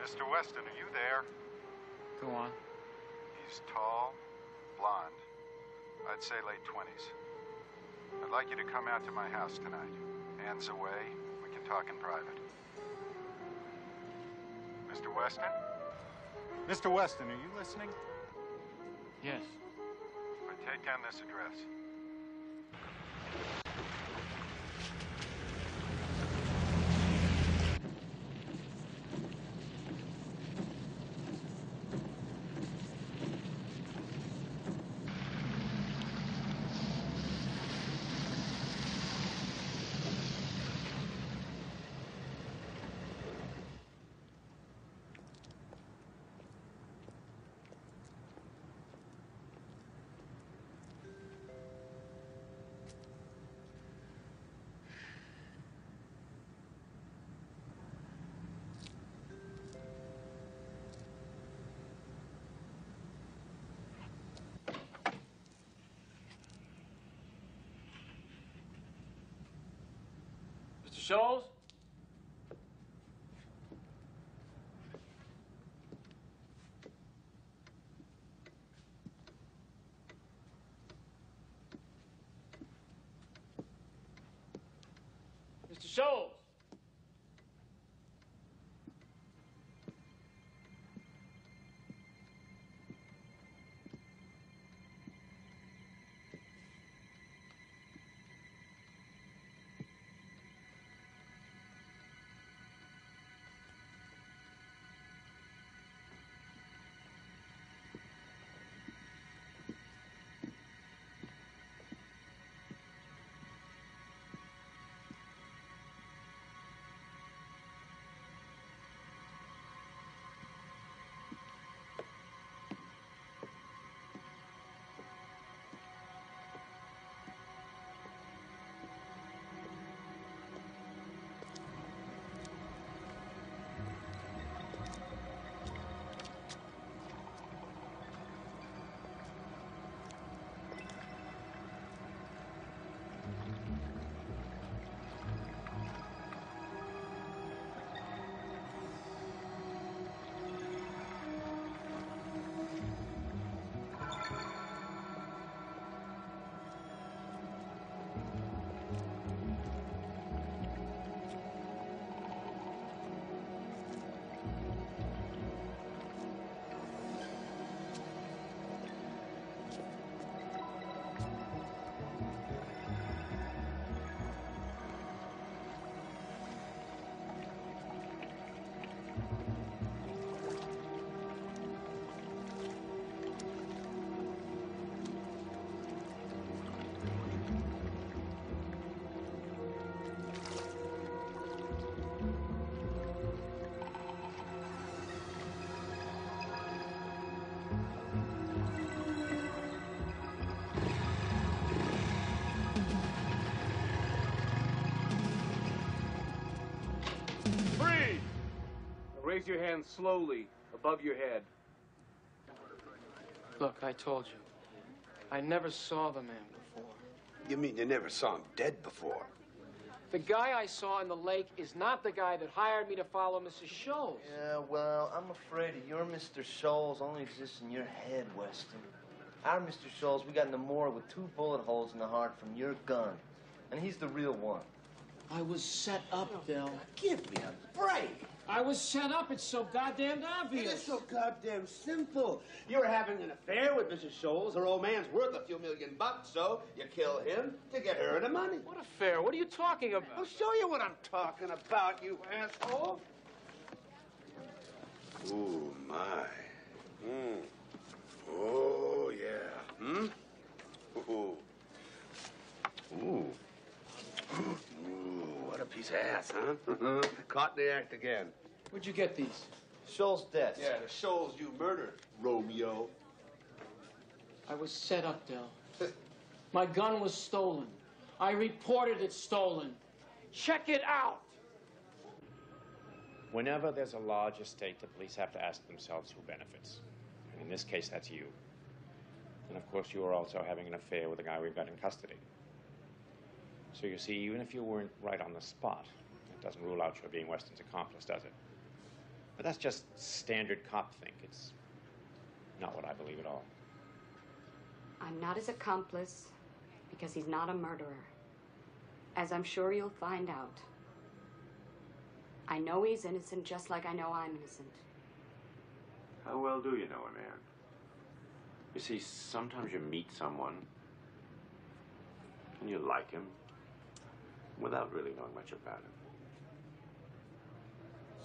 Mr. Weston, are you there? Go on. He's tall, blonde. I'd say late 20s. I'd like you to come out to my house tonight. Hands away. We can talk in private. Mr. Weston? Mr. Weston, are you listening? Yes. But take down this address. Mr. Raise your hand slowly above your head. Look, I told you. I never saw the man before. You mean you never saw him dead before? The guy I saw in the lake is not the guy that hired me to follow Mrs. Scholes. Yeah, well, I'm afraid your Mr. Scholes only exists in your head, Weston. Our Mr. Scholes, we got in the morgue with two bullet holes in the heart from your gun. And he's the real one. I was set up, Bill. Give me a break. I was set up. It's so goddamn obvious. It is so goddamn simple. You're having an affair with Mrs. Scholes. Her old man's worth a few million bucks, so you kill him to get her the money. What affair? What are you talking about? I'll show you what I'm talking about, you asshole. Ooh, my. Hmm. Oh, yeah. Hmm? Ooh. Ooh. Ooh, what a piece of ass, huh? Caught in the act again. Where'd you get these? Scholes' desk. Yeah, the Scholes you murdered, Romeo. I was set up, Dell. My gun was stolen. I reported it stolen. Check it out. Whenever there's a large estate, the police have to ask themselves who benefits. And in this case, that's you. And of course, you were also having an affair with the guy we've got in custody. So you see, even if you weren't right on the spot, it doesn't rule out your being Weston's accomplice, does it? But that's just standard cop think. It's not what I believe at all. I'm not his accomplice because he's not a murderer. As I'm sure you'll find out. I know he's innocent just like I know I'm innocent. How well do you know a man? You see, sometimes you meet someone and you like him without really knowing much about him.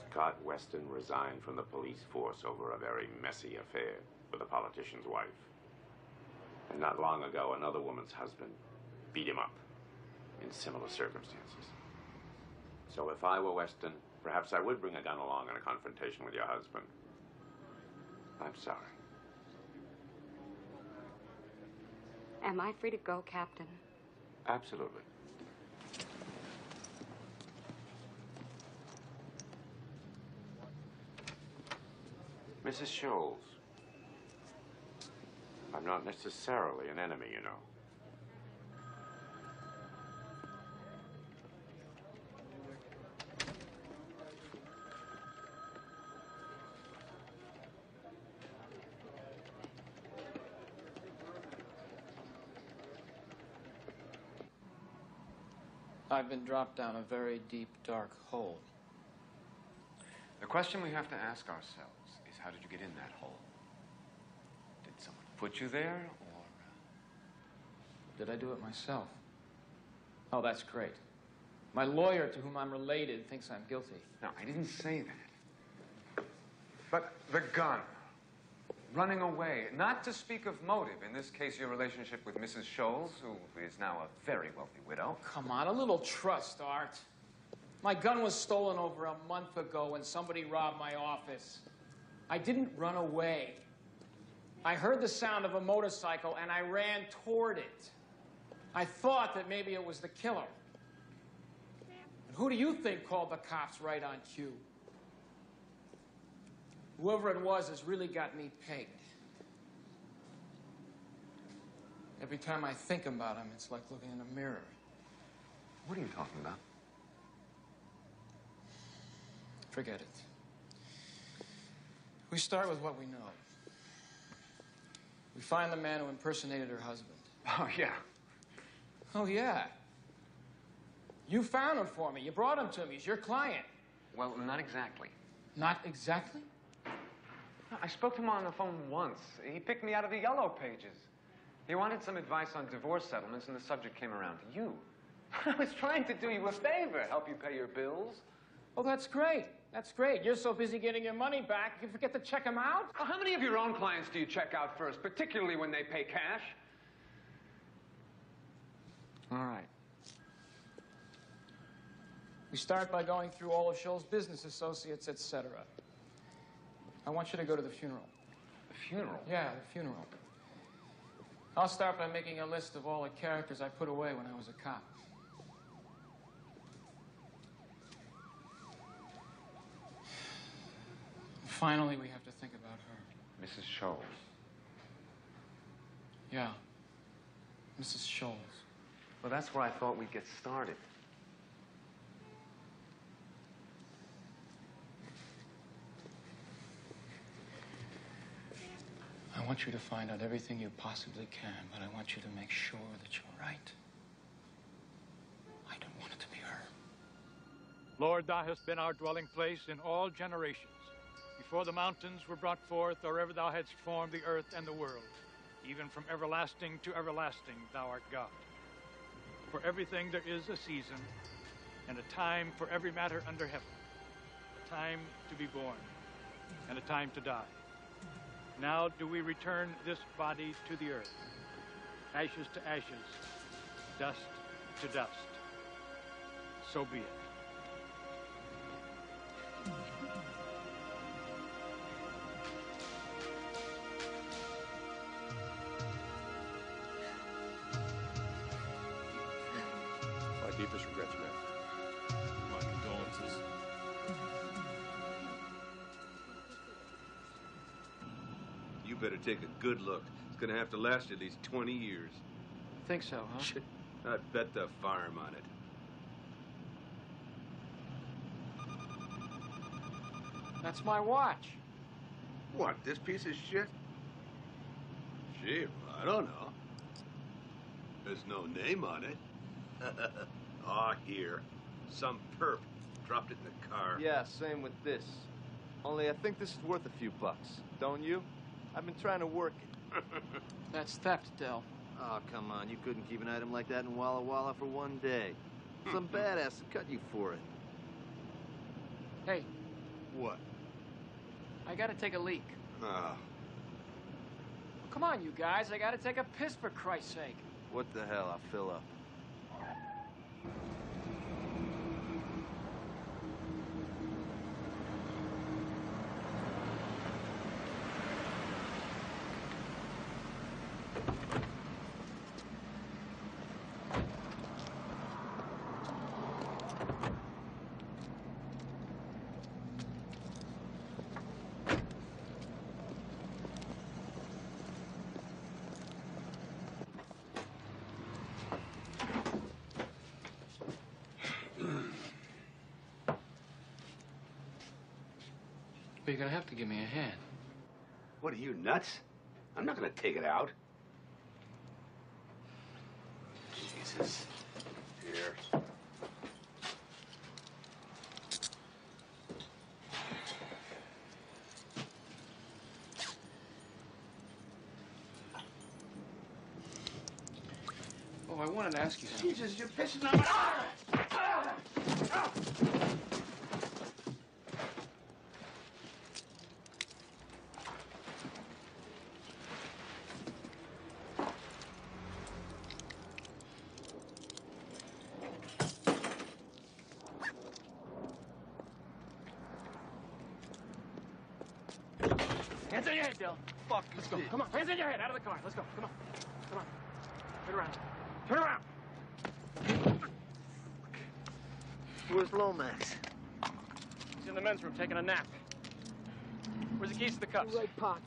Scott Weston resigned from the police force over a very messy affair with a politician's wife. And not long ago, another woman's husband beat him up in similar circumstances. So if I were Weston, perhaps I would bring a gun along in a confrontation with your husband. I'm sorry. Am I free to go, Captain? Absolutely. Mrs. Scholes. I'm not necessarily an enemy, you know. I've been dropped down a very deep, dark hole. The question we have to ask ourselves how did you get in that hole? Did someone put you there, or uh, Did I do it myself? Oh, that's great. My lawyer, to whom I'm related, thinks I'm guilty. No, I didn't say that. But the gun, running away, not to speak of motive, in this case, your relationship with Mrs. Scholes, who is now a very wealthy widow. Come on, a little trust, Art. My gun was stolen over a month ago when somebody robbed my office. I didn't run away. I heard the sound of a motorcycle and I ran toward it. I thought that maybe it was the killer. And who do you think called the cops right on cue? Whoever it was has really got me pegged. Every time I think about him, it's like looking in a mirror. What are you talking about? Forget it. We start with what we know. We find the man who impersonated her husband. Oh, yeah. Oh, yeah. You found him for me. You brought him to me. He's your client. Well, not exactly. Not exactly? I spoke to him on the phone once. He picked me out of the yellow pages. He wanted some advice on divorce settlements, and the subject came around to you. I was trying to do you a favor, help you pay your bills. Oh, that's great. That's great. You're so busy getting your money back, you forget to check them out? Well, how many of your own clients do you check out first, particularly when they pay cash? All right. We start by going through all of Scholes' business associates, etc. I want you to go to the funeral. The funeral? Yeah, the funeral. I'll start by making a list of all the characters I put away when I was a cop. Finally, we have to think about her. Mrs. Scholes. Yeah, Mrs. Scholes. Well, that's where I thought we'd get started. I want you to find out everything you possibly can, but I want you to make sure that you're right. I don't want it to be her. Lord, thou hast been our dwelling place in all generations. Before the mountains were brought forth, or ever thou hadst formed the earth and the world, even from everlasting to everlasting, thou art God. For everything there is a season, and a time for every matter under heaven, a time to be born, and a time to die. Now do we return this body to the earth, ashes to ashes, dust to dust. So be it. Deepest regrets, man. My condolences. You better take a good look. It's gonna have to last you at least 20 years. Think so, huh? I'd bet the farm on it. That's my watch. What, this piece of shit? Gee, I don't know. There's no name on it. Aw, here. Some perp dropped it in the car. Yeah, same with this. Only I think this is worth a few bucks, don't you? I've been trying to work it. That's theft, Dell. Oh, come on. You couldn't keep an item like that in Walla Walla for one day. Some badass would cut you for it. Hey, What? I gotta take a leak. Ah, Come on, you guys. I gotta take a piss for Christ's sake. What the hell? I'll fill up. But you're gonna have to give me a hand. what are you, nuts? I'm not gonna take it out. Jesus. Here. Oh, I wanted to ask you something. Jesus, you're pissing on my... Hands on your head, Dell. Fuck Let's go. Come on. Hands on your head. Out of the car. Let's go. Come on. Come on. Turn around. Turn around. Where's Lomax? He's in the men's room taking a nap. Where's the keys to the cups? Right pocket.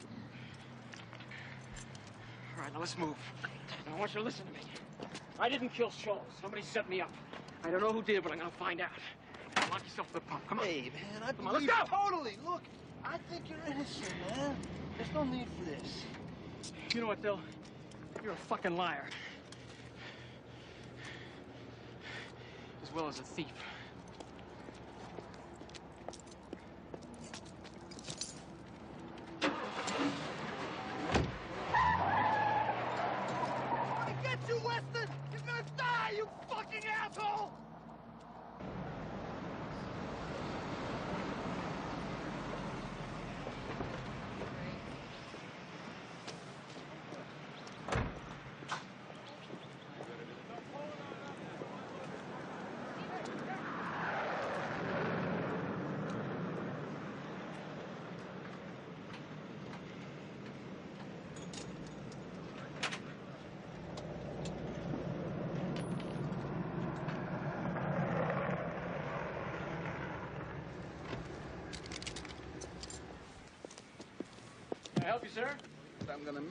All right, now let's move. Now, I want you to listen to me. I didn't kill Scholes. Somebody set me up. I don't know who did, but I'm gonna find out. Now, lock yourself in the pump. Come on. Hey, man, I Come on, let's go! Totally. Look, I think you're innocent, man. There's no need for this. You know what, Dill? You're a fucking liar. As well as a thief.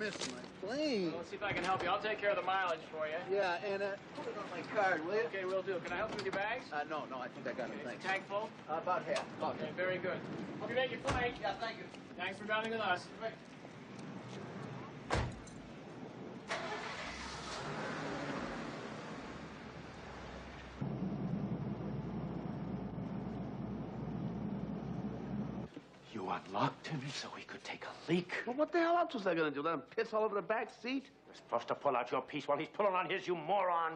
I'm gonna miss my plane. Well, let's see if I can help you. I'll take care of the mileage for you. Yeah, and uh, put it on my card, will you? Okay, we'll do. Can I help you with your bags? Uh, no, no, I think I got it. Is Thanks. tank full? Uh, about half. About Okay, very good. Hope you make your flight. Yeah, thank you. Thanks for driving with us. You unlocked him so he could take a leak. Well, what the hell else was I gonna do? Let him piss all over the back seat? You're supposed to pull out your piece while he's pulling on his, you moron.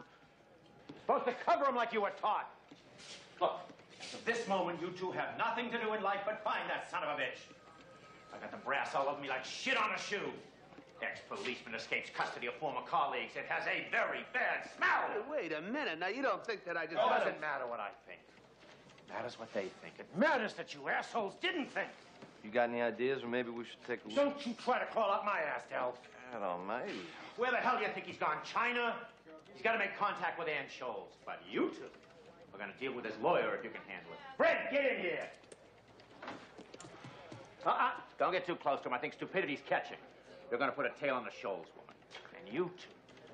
You're supposed to cover him like you were taught. Look, as of this moment, you two have nothing to do in life but find that son of a bitch. I got the brass all over me like shit on a shoe. Ex-policeman escapes custody of former colleagues. It has a very bad smell. Hey, wait a minute. Now, you don't think that I just... Oh, it doesn't matter what I think. It matters what they think. It matters that you assholes didn't think. You got any ideas, or maybe we should take a look? Don't you try to crawl up my ass, Del. God almighty. Where the hell do you think he's gone? China? He's got to make contact with Ann Scholes. But you two are going to deal with his lawyer if you can handle it. Fred, get in here. Uh-uh. Don't get too close to him. I think stupidity's catching. You're gonna put a tail on the Scholes woman. And you two,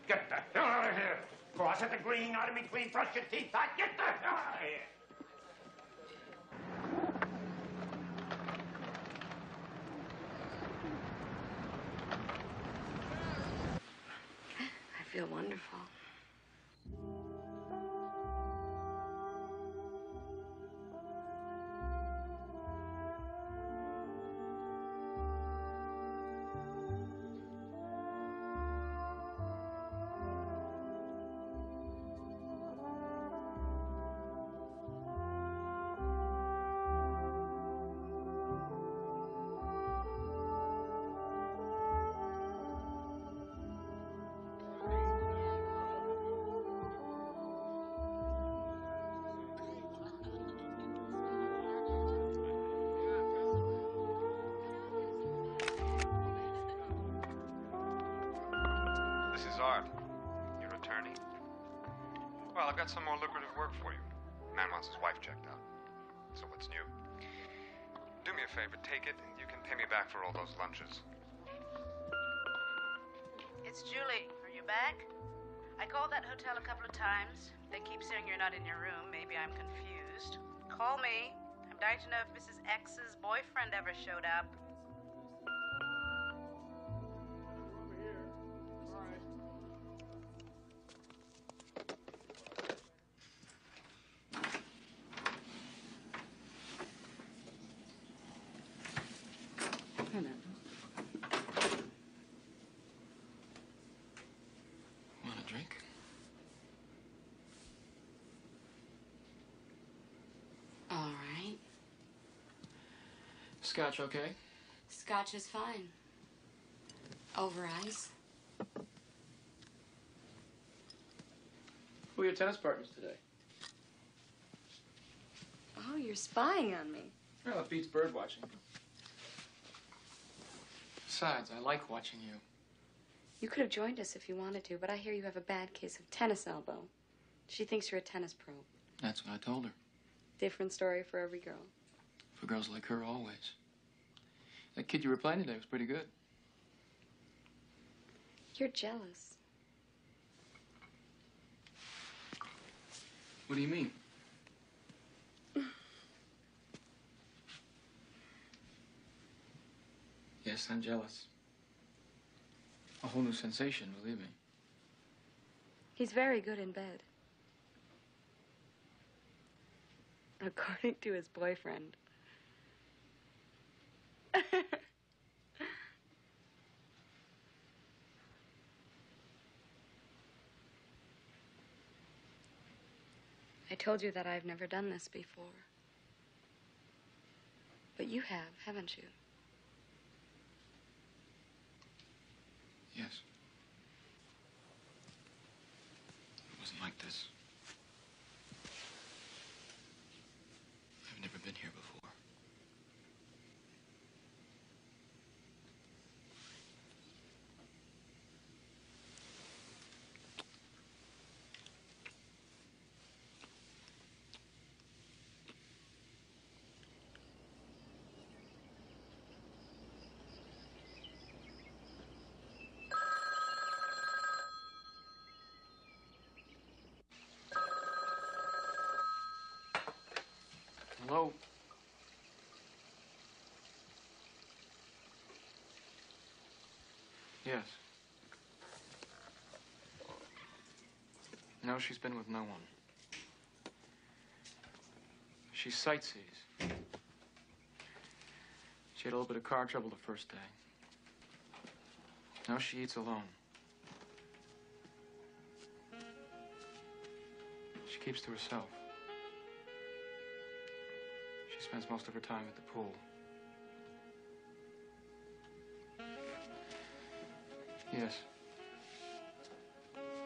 get the hell out of here! Cross at the green, out in between, brush your teeth out, get the hell out of here! I feel wonderful. Got some more lucrative work for you. Man wants his wife checked out. So what's new? Do me a favor, take it, and you can pay me back for all those lunches. It's Julie. Are you back? I called that hotel a couple of times. They keep saying you're not in your room. Maybe I'm confused. Call me. I'm dying to know if Mrs. X's boyfriend ever showed up. Scotch, okay? Scotch is fine. Over ice. Who are your tennis partners today? Oh, you're spying on me. Well, it beats bird watching. Besides, I like watching you. You could have joined us if you wanted to, but I hear you have a bad case of tennis elbow. She thinks you're a tennis pro. That's what I told her. Different story for every girl. For girls like her, always. That kid you were playing today was pretty good. You're jealous. What do you mean? yes, I'm jealous. A whole new sensation, believe me. He's very good in bed. According to his boyfriend. I told you that I've never done this before. But you have, haven't you? Yes. It wasn't like this. I've never been here before. Hello? Yes. No, she's been with no one. She sightsees. She had a little bit of car trouble the first day. Now she eats alone. She keeps to herself. Spends most of her time at the pool. Yes.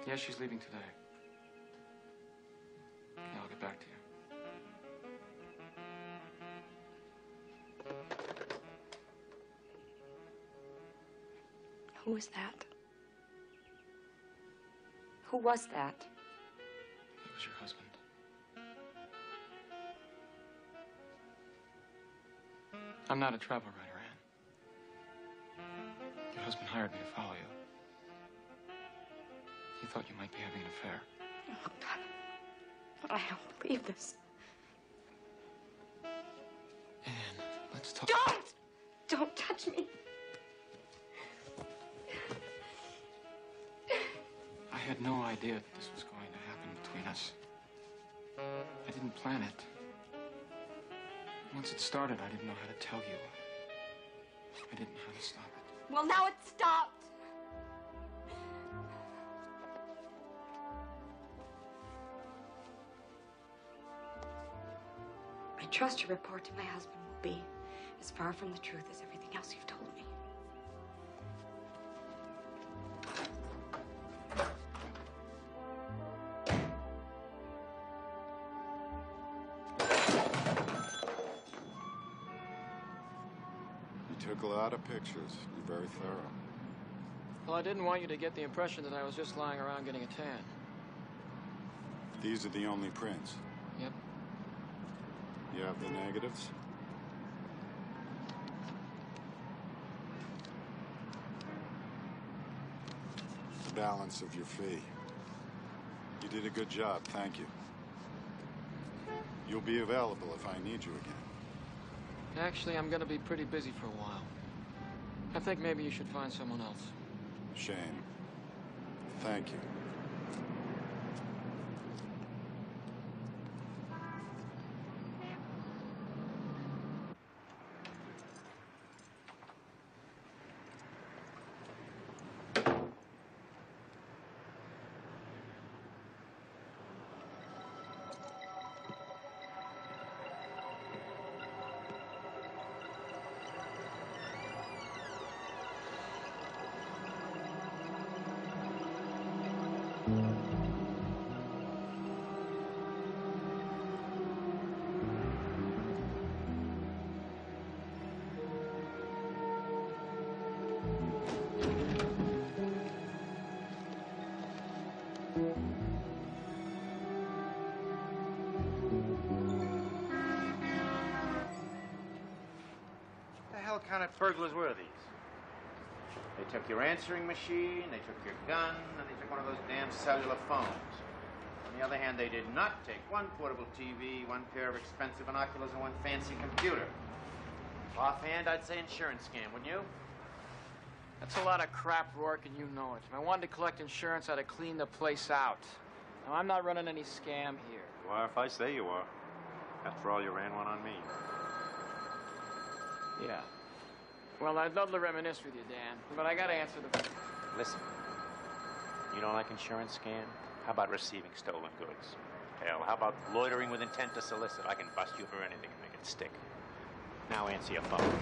Yes, she's leaving today. Yeah, I'll get back to you. Who was that? Who was that? I'm not a travel writer, Anne. Your husband hired me to follow you. He thought you might be having an affair. Oh, I don't believe this. Anne, let's talk. Don't! Don't touch me. I had no idea that this was going to happen between us. I didn't plan it. Once it started, I didn't know how to tell you. I didn't know how to stop it. Well, now it's stopped. I trust your report to my husband will be as far from the truth as everything else you've told me. Lot of pictures. You're very thorough. Well, I didn't want you to get the impression that I was just lying around getting a tan. These are the only prints. Yep. You have the negatives? The balance of your fee. You did a good job, thank you. You'll be available if I need you again. Actually, I'm going to be pretty busy for a while. I think maybe you should find someone else. Shame. Thank you. Burglars were these? They took your answering machine, they took your gun, and they took one of those damn cellular phones. On the other hand, they did not take one portable TV, one pair of expensive binoculars, and one fancy computer. Offhand, I'd say insurance scam, wouldn't you? That's a lot of crap, Rourke, and you know it. If I wanted to collect insurance, I'd have cleaned the place out. Now, I'm not running any scam here. You are if I say you are. After all, you ran one on me. Yeah. Well, I'd love to reminisce with you, Dan, but I gotta answer the... Listen, you don't like insurance scam? How about receiving stolen goods? Hell, how about loitering with intent to solicit? I can bust you for anything and make it stick. Now answer your phone.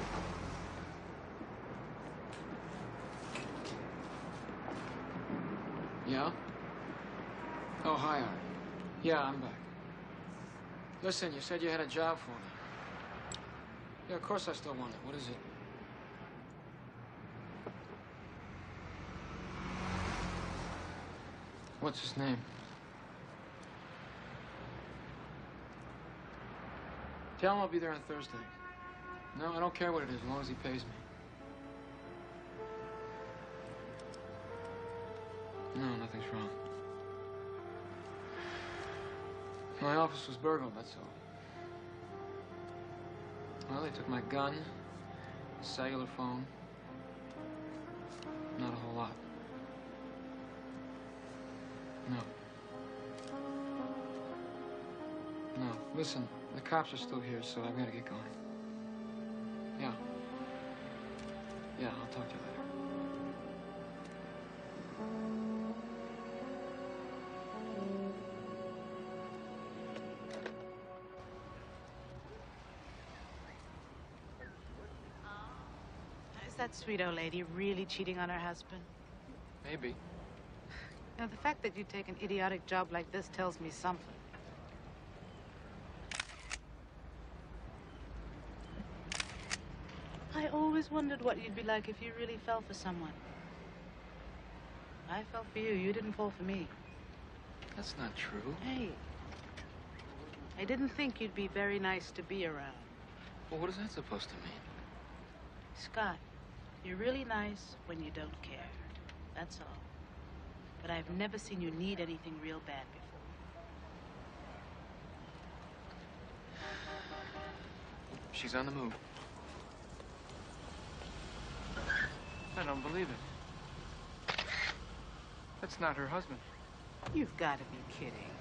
Yeah? Oh, hi, Art. Yeah, I'm back. Listen, you said you had a job for me. Yeah, of course I still want it. What is it? What's his name? Tell him I'll be there on Thursday. No, I don't care what it is, as long as he pays me. No, nothing's wrong. My office was burgled, that's all. Well, they took my gun, cellular phone. Listen, the cops are still here, so I've got to get going. Yeah. Yeah, I'll talk to you later. Is that sweet old lady really cheating on her husband? Maybe. Now, the fact that you take an idiotic job like this tells me something. I always wondered what you'd be like if you really fell for someone. I fell for you. You didn't fall for me. That's not true. Hey, I didn't think you'd be very nice to be around. Well, what is that supposed to mean? Scott, You're really nice when you don't care. That's all. But I've never seen you need anything real bad before. She's on the move. I don't believe it. That's not her husband. You've got to be kidding.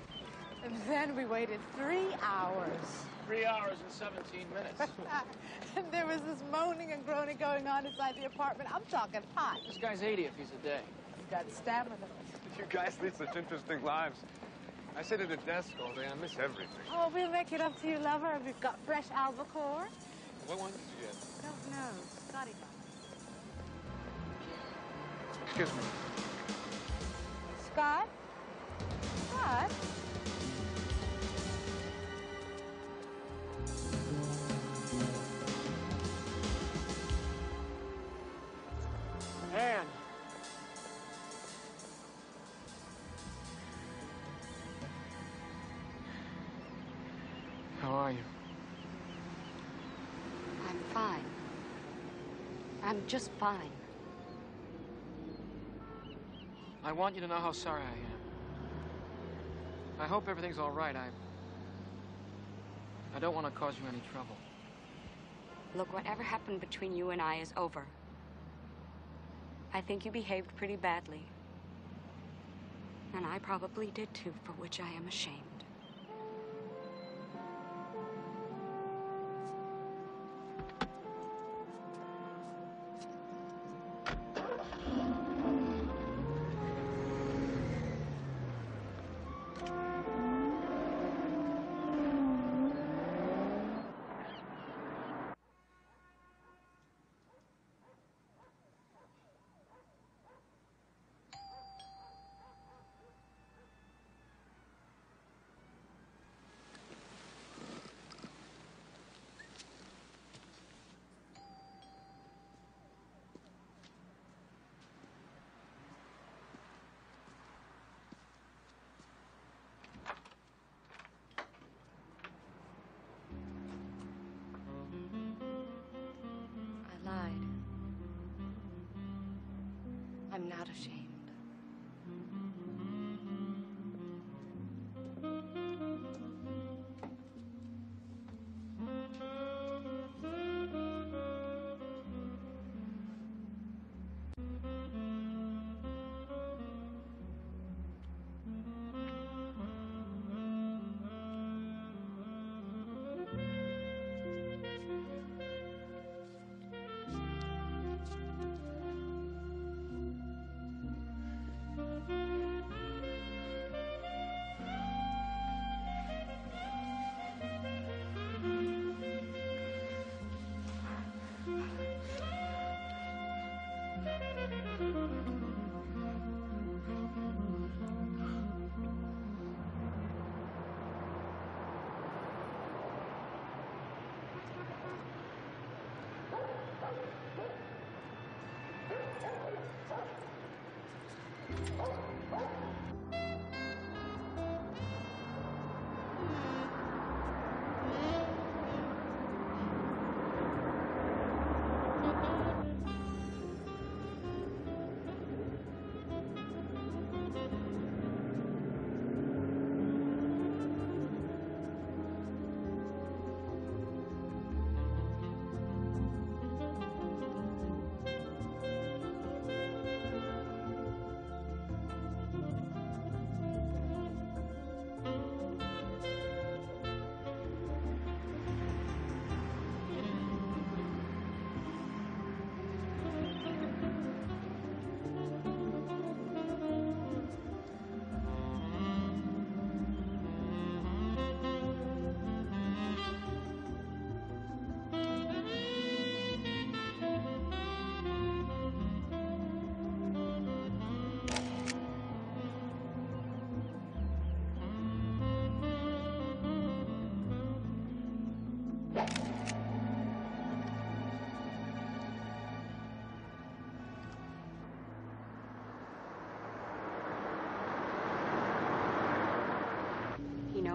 And then we waited three hours. Three hours and 17 minutes. and there was this moaning and groaning going on inside the apartment. I'm talking hot. this guy's 80 if he's a day. He's got stamina. You guys lead such interesting lives. I sit at a desk all day. I miss everything. Oh, we'll make it up to you, lover. We've got fresh albacore. What one did you get? I don't know. Scotty got Excuse me. Scott? Scott? Anne. How are you? I'm fine. I'm just fine. I want you to know how sorry I am. I hope everything's all right. I. I don't want to cause you any trouble. Look, whatever happened between you and I is over. I think you behaved pretty badly. And I probably did too, for which I am ashamed.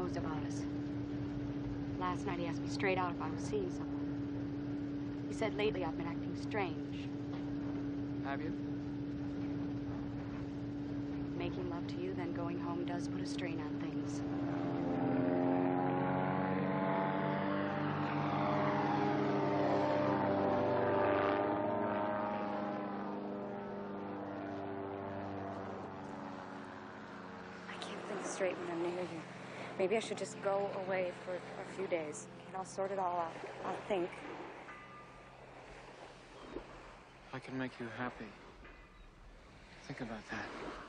Knows about us. Last night he asked me straight out if I was seeing someone. He said lately I've been acting strange. have you? Making love to you, then going home does put a strain on things. I can't think straight when I'm near you. Maybe I should just go away for a few days and I'll sort it all out. I'll think. I can make you happy. Think about that.